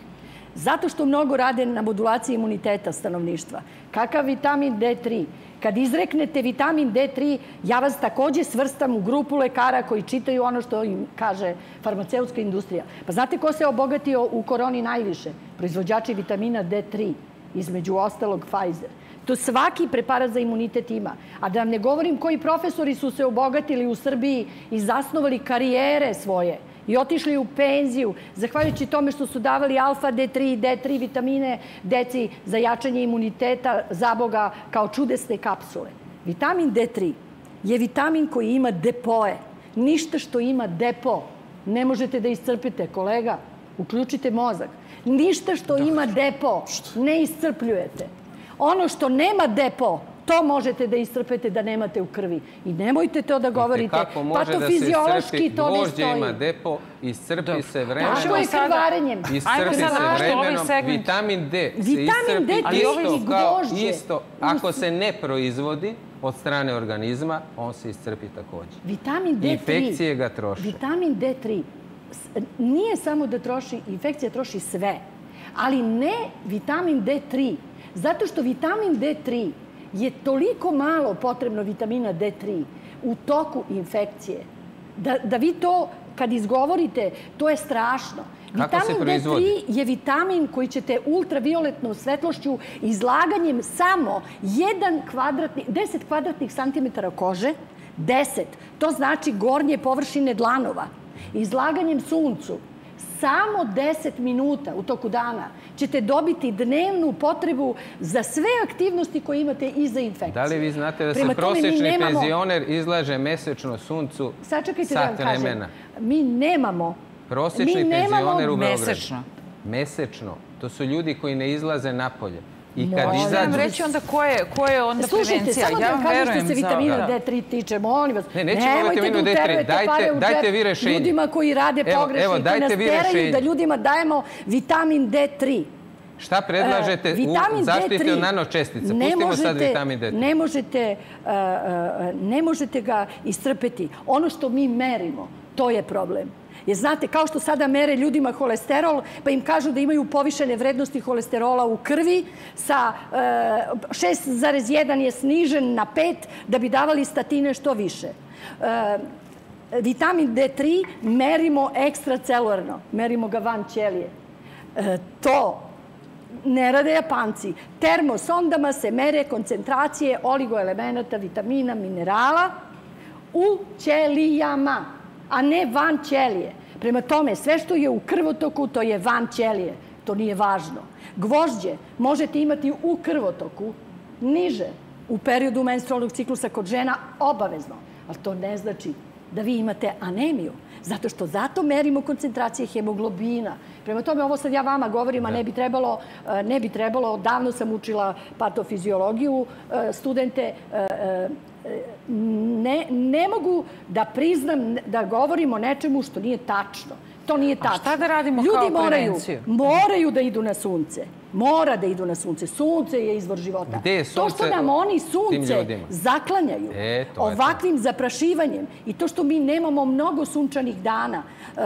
Zato što mnogo rade na modulaciji imuniteta stanovništva. Kakav vitamin D3? Kad izreknete vitamin D3, ja vas takođe svrstam u grupu lekara koji čitaju ono što im kaže farmaceutska industrija. Pa znate ko se obogatio u koroni najviše? Proizvođači vitamina D3, između ostalog Pfizer. To svaki preparat za imunitet ima. A da vam ne govorim koji profesori su se obogatili u Srbiji i zasnovali karijere svoje i otišli u penziju, zahvaljujući tome što su davali alfa D3 i D3 vitamine deci za jačanje imuniteta, za Boga, kao čudesne kapsule. Vitamin D3 je vitamin koji ima depoe. Ništa što ima depo ne možete da iscrpite, kolega. Uključite mozak. Ništa što ima depo ne iscrpljujete. Ono što nema depo, to možete da iscrpete da nemate u krvi. I nemojte to da govorite. Kako može da se iscrpi, to ne gvožđe ima depo, iscrpi se vremenom. Tako je krvarenjem. Iscrpi se ovaj vremenom. segment. Vitamin D se iscrpi ovaj isto kao isto. Ako se ne proizvodi od strane organizma, on se iscrpi takođe. Vitamin D3. Infekcije ga troše. Vitamin D3 s- nije samo da troši, infekcija troši sve, ali ne vitamin D3. Zato što vitamin D3 je toliko malo potrebno vitamina D3 u toku infekcije, da, da vi to kad izgovorite, to je strašno. Kako vitamin se proizvodi? D3 je vitamin koji ćete ultravioletnom svetlošću izlaganjem samo 1 kvadratni, 10 kvadratnih santimetara kože, 10, to znači gornje površine dlanova, izlaganjem suncu, samo 10 minuta u toku dana ćete dobiti dnevnu potrebu za sve aktivnosti koje imate iza infekcije. Da li vi znate da se Prema prosječni nemamo- penzioner izlaže mesečno suncu Sačekajte da vam sat kažem. vremena? Mi nemamo Prosječni mi nemamo penzioner u Beogradu. Mesečno. Mesečno. To su ljudi koji ne izlaze napolje. I kad izađu... reći onda ko je, ko je onda Slušajte, prevencija? samo da ja vam vam kažem što se vitamina da. D3 tiče, molim vas. Ne, nećemo vitaminu da D3, uterujete dajte- pare u dajte vi rešenje. Ljudima koji rade pogrešno evo, i koji nas teraju da ljudima dajemo vitamin D3. Šta predlažete E, u zaštiti od nanočestica? ne Pustimo sad vitamin D3. Ne možete, e, e, ne možete ga istrpeti. Ono što mi merimo, to je problem. Jer znate, kao što sada mere ljudima holesterol, pa im kažu da imaju povišene vrednosti holesterola u krvi, sa e, 6,1 je snižen na 5 da bi davali statine što više. E, vitamin D3 merimo ekstracelularno, merimo ga van ćelije. E, to ne rade Japanci. Termosondama se mere koncentracije oligoelemenata, vitamina, minerala u ćelijama, a ne van ćelije. Prema tome, sve što je u krvotoku, to je van ćelije. To nije važno. Gvožđe možete imati u krvotoku, niže, u periodu menstrualnog ciklusa kod žena, obavezno. Ali to ne znači da vi imate anemiju. Zato što zato merimo koncentracije hemoglobina. Prema tome, ovo sad ja vama govorim, a ne bi trebalo, e, ne bi trebalo, davno sam učila patofiziologiju, e, studente, e, ne, ne mogu da priznam da govorim o nečemu što nije tačno. To nije tačno. šta da radimo Ljudi kao moraju, prevenciju? moraju da idu na sunce. Mora da idu na sunce. Sunce je izvor života. Gde je to sunce što nam oni sunce zaklanjaju E, to to. ovakvim zaprašivanjem i to što mi nemamo mnogo sunčanih dana, e,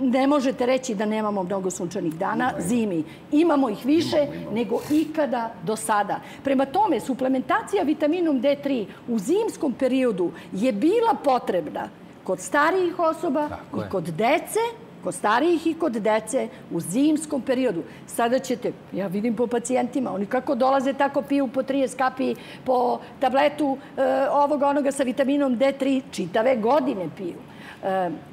ne možete reći da nemamo mnogo sunčanih dana zimi. Imamo ih više nego ikada do sada. Prema tome, suplementacija vitaminom D3 u zimskom periodu je bila potrebna kod starijih osoba Tako i je. kod dece, kod starijih i kod dece u zimskom periodu. Sada ćete, ja vidim po pacijentima, oni kako dolaze, tako piju po 30 kapi po tabletu e, ovoga onoga sa vitaminom D3, čitave godine piju.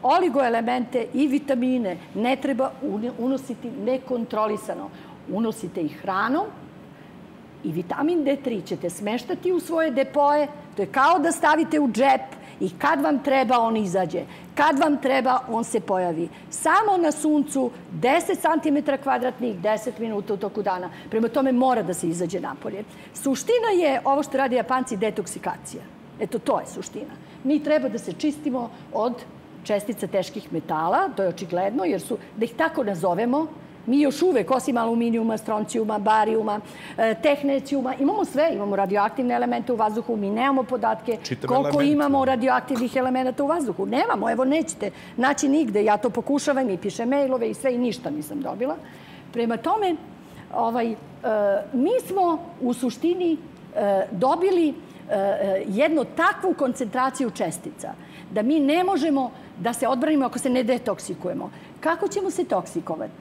Oligoelemente i vitamine ne treba unositi nekontrolisano. Unosite ih hranom, i vitamin D3 ćete smeštati u svoje depoje. To je kao da stavite u džep i kad vam treba on izađe. Kad vam treba on se pojavi. Samo na suncu 10 cm kvadratnih 10 minuta u toku dana. Prema tome mora da se izađe napolje. Suština je ovo što radi Japanci detoksikacija. Eto to je suština. Mi treba da se čistimo od čestica teških metala, to je očigledno, jer su, da ih tako nazovemo, Mi još uvek, osim aluminijuma, stroncijuma, barijuma, e, tehnecijuma, imamo sve. Imamo radioaktivne elemente u vazduhu, mi nemamo podatke Čitav koliko element. imamo radioaktivnih elemenata u vazduhu. Nemamo, evo nećete naći nigde. Ja to pokušavam i pišem mailove i sve i ništa nisam dobila. Prema tome, ovaj, e, mi smo u suštini e, dobili jednu takvu koncentraciju čestica da mi ne možemo da se odbranimo ako se ne detoksikujemo. Kako ćemo se toksikovati,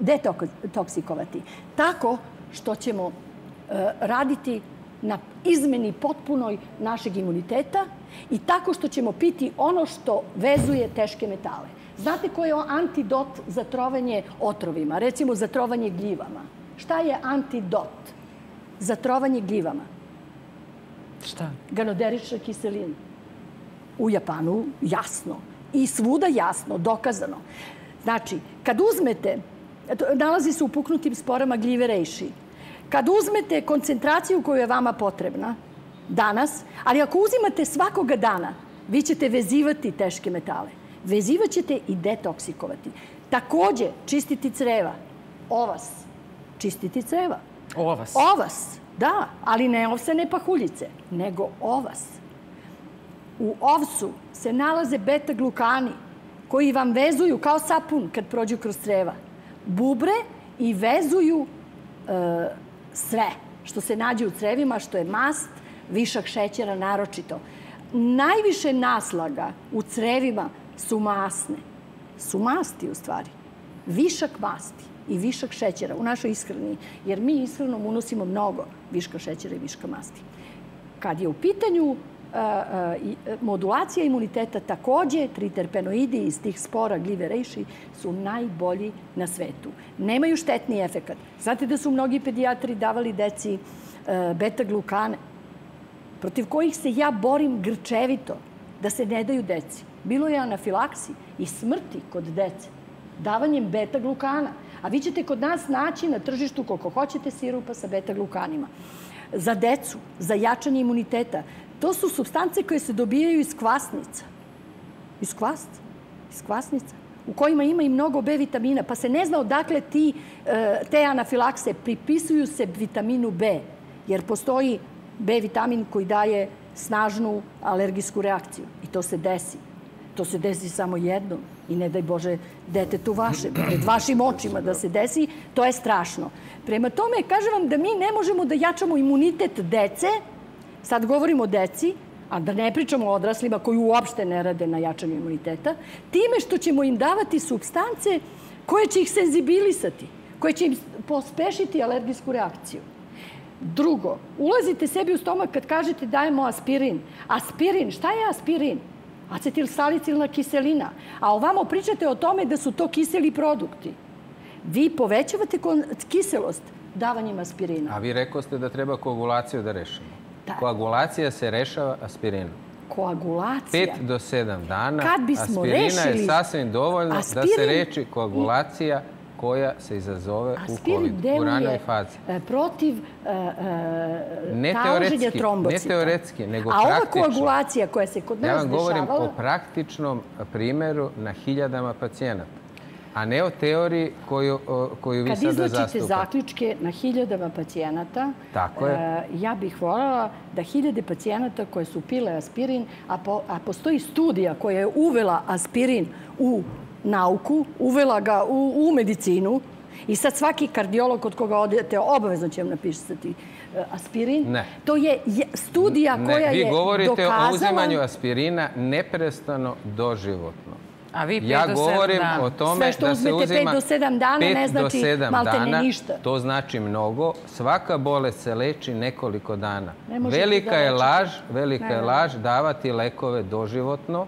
detoksikovati? Tako što ćemo e, raditi na izmeni potpunoj našeg imuniteta i tako što ćemo piti ono što vezuje teške metale. Znate koji je antidot za trovanje otrovima? Recimo za trovanje gljivama. Šta je antidot za trovanje gljivama? Šta? Ganoderična kiselina. U Japanu jasno. I svuda jasno, dokazano. Znači, kad uzmete, nalazi se u puknutim sporama gljive rejši, kad uzmete koncentraciju koju je vama potrebna danas, ali ako uzimate svakoga dana, vi ćete vezivati teške metale. Vezivat ćete i detoksikovati. Takođe, čistiti creva. Ovas. Čistiti creva. Ovas. Ovas, da, ali ne ovsene pahuljice, nego ovas. U ovsu se nalaze beta-glukani koji vam vezuju kao sapun kad prođu kroz creva. Bubre i vezuju e, Sve što se nađe u crevima, što je mast, višak šećera naročito. Najviše naslaga u crevima su masne. Su masti u stvari. Višak masti i višak šećera u našoj ishrani, jer mi ishranom unosimo mnogo viška šećera i viška masti. Kad je u pitanju modulacija imuniteta takođe, triterpenoidi iz tih spora gljive rejši su najbolji na svetu. Nemaju štetni efekat. Znate da su mnogi pedijatri davali deci beta-glukane, protiv kojih se ja borim grčevito, da se ne daju deci. Bilo je anafilaksi i smrti kod dece davanjem beta-glukana. A vi ćete kod nas naći na tržištu koliko hoćete sirupa sa beta-glukanima. Za decu, za jačanje imuniteta, To su substance koje se dobijaju iz kvasnica. Iz kvasca. Iz kvasnica u kojima ima i mnogo B vitamina, pa se ne zna odakle ti, e, te anafilakse pripisuju se vitaminu B, jer postoji B vitamin koji daje snažnu alergijsku reakciju. I to se desi. To se desi samo jednom. I ne daj Bože detetu vašem, pred vašim očima da se desi, to je strašno. Prema tome, kažem vam da mi ne možemo da jačamo imunitet dece, Sad govorimo o deci, a da ne pričamo o odraslima koji uopšte ne rade na jačanju imuniteta, time što ćemo im davati substance koje će ih senzibilisati, koje će im pospešiti alergijsku reakciju. Drugo, ulazite sebi u stomak kad kažete dajemo aspirin. Aspirin, šta je aspirin? Acetilsalicilna kiselina. A ovamo pričate o tome da su to kiseli produkti. Vi povećavate kiselost davanjem aspirina. A vi rekao ste da treba koagulaciju da rešimo. Da. Koagulacija se rešava aspirinom. Koagulacija? 5 do 7 dana. Kad bismo Aspirina rešili... je sasvim dovoljno Aspirin... da se reči koagulacija koja se izazove u COVID, u ranoj fazi. E, protiv uh, uh, taloženja trombocita. Ne teoretski, nego praktično. A ova koagulacija koja se kod nas dešavala... Ja vam govorim dešavala... o praktičnom primjeru na hiljadama pacijenata a ne o teoriji koju, koju vi sada zastupate. Kad izločite zaključke na hiljadama pacijenata, Tako je. E, ja bih voljela da hiljade pacijenata koje su pile aspirin, a, po, a postoji studija koja je uvela aspirin u nauku, uvela ga u, u medicinu, I sad svaki kardiolog od koga odete obavezno će vam napisati e, aspirin. Ne. To je studija koja je dokazala... Vi govorite o uzimanju aspirina neprestano doživotno. A vi 5 ja do 7 govorim dana. o tome Sve što da se uzmete uzima 5 do 7 dana ne znači malte ne ništa. To znači mnogo. Svaka bolest se leči nekoliko dana. Velika je laž, velika ne, je laž davati lekove doživotno.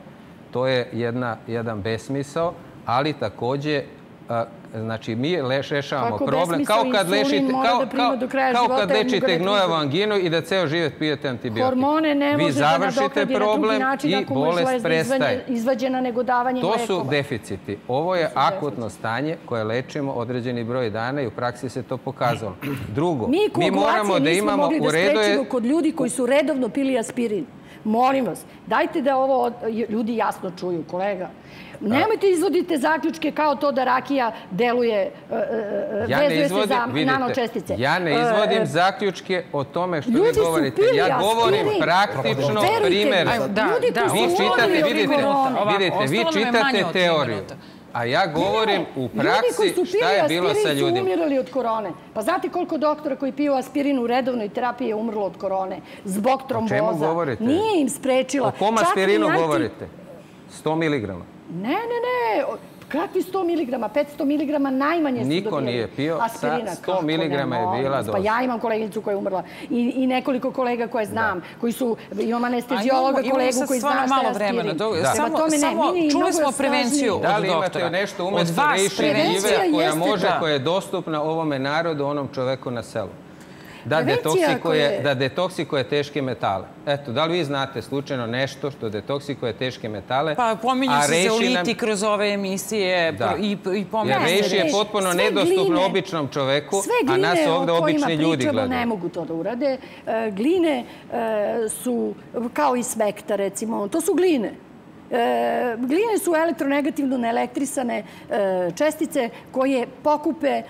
To je jedna, jedan besmisao, ali takođe Znači, mi rešavamo problem kao kad lešite, kao, da kao, kao kad lečite gnojavu anginu i da ceo život pijete antibiotik. Hormone ne Vi može da nadoknadi na drugi način i bolest prestaje. izvađena nego davanjem lekova. To su deficiti. Ovo je akutno stanje koje lečimo određeni broj dana i u praksi se to pokazalo. Drugo, mi, mi moramo da imamo u redu... Mi da kod ljudi koji su redovno pili aspirin. Molim vas, dajte da ovo ljudi jasno čuju, kolega. Nemojte izvodite zaključke kao to da rakija deluje, uh, ja vezuje izvodim, se za vidite, nanočestice. Ja ne izvodim uh, zaključke o tome što vi govorite. Ja govorim aspirin. praktično primjer. Da, ljudi da, vi čitate, vidite, vidite, vi čitate teoriju. A ja govorim u praksi šta je bilo sa ljudima. Ljudi koji su umirali od korone. Pa znate koliko doktora koji piju aspirin u redovnoj terapiji je umrlo od korone? Zbog tromboza. O čemu govorite? Nije im sprečila. O kom aspirinu govorite? 100 miligrama. Ne, ne, ne. Kakvi 100 mg? 500 mg najmanje su Niko nije pio. Aspirina. Sa 100 mg je bila doza. Pa ja imam koleginicu koja je umrla i, i nekoliko kolega koje znam, da. koji su, imam anestezijologa, kolegu koji zna šta je aspirin. Do. Samo, tome, samo ne, čuli smo prevenciju od doktora. Da li imate nešto umesto rejši koja može, koja je dostupna ovome narodu, onom čoveku na selu? Da detoksikuje, da detoksikuje teške metale. Eto, da li vi znate slučajno nešto što detoksikuje teške metale? Pa pominju se zeoliti kroz ove emisije da. i, i pominju se... Reši je potpuno nedostupno običnom čoveku, a nas ovde obični ljudi gledaju. ne mogu to da urade. E, gline e, su, kao i smekta recimo, to su gline. E, gline su elektronegativno neelektrisane e, čestice koje pokupe e,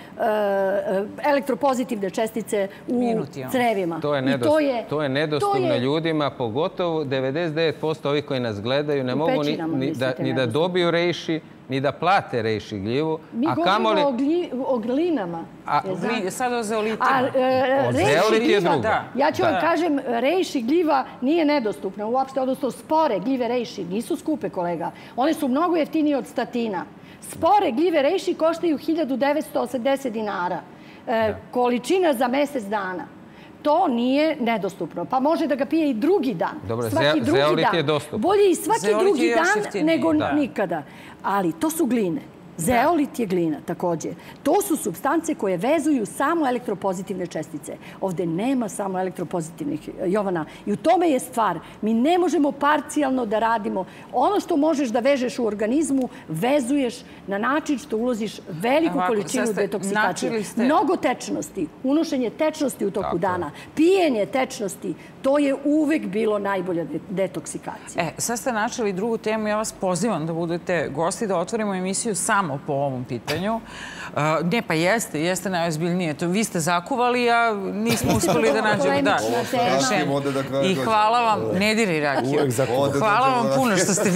elektropozitivne čestice u crevima. To je, nedost, to je, to je nedostupno to je... ljudima, pogotovo 99% ovih koji nas gledaju ne mogu ni, ni, da, ni da dobiju rejši, ni da plate reši gljivu, Mi a govorimo kamoli... o, gli, o glinama. A. Gli- Sad o zeolitima. E, O, zeolit je drugo. Da. ja ću vam Da. kažem, reši gljiva nije nedostupna uopšte, odnosno spore gljive reši nisu skupe, kolega. One su mnogo jeftinije od statina. Spore gljive reši koštaju 1980 dinara. E, količina za mesec dana. To nije nedostupno. Pa može da ga pije i drugi dan. Dobro, svaki drugi zeolit dan. je dostupan. Bolje i svaki Zeolit drugi dan nego da. nikada. Ali to su gline. Zeolit je glina takođe. To su substance koje vezuju samo elektropozitivne čestice. Ovde nema samo elektropozitivnih, Jovana. I u tome je stvar. Mi ne možemo parcijalno da radimo. Ono što možeš da vežeš u organizmu, vezuješ na način što uloziš veliku Ovako, količinu detoksikacije. ste- Mnogo tečnosti, unošenje tečnosti u toku Tako dana, pijenje tečnosti, to je uvek bilo najbolja de- detoksikacija. E, sad ste načeli drugu temu. Ja vas pozivam da budete gosti, da otvorimo emisiju samo po ovom pitanju. Uh, ne, pa jeste, jeste najozbiljnije. To vi ste zakuvali, a nismo uspeli da nađemo. Da, kraja I hvala vam, ne diri rakiju. Hvala vam puno što ste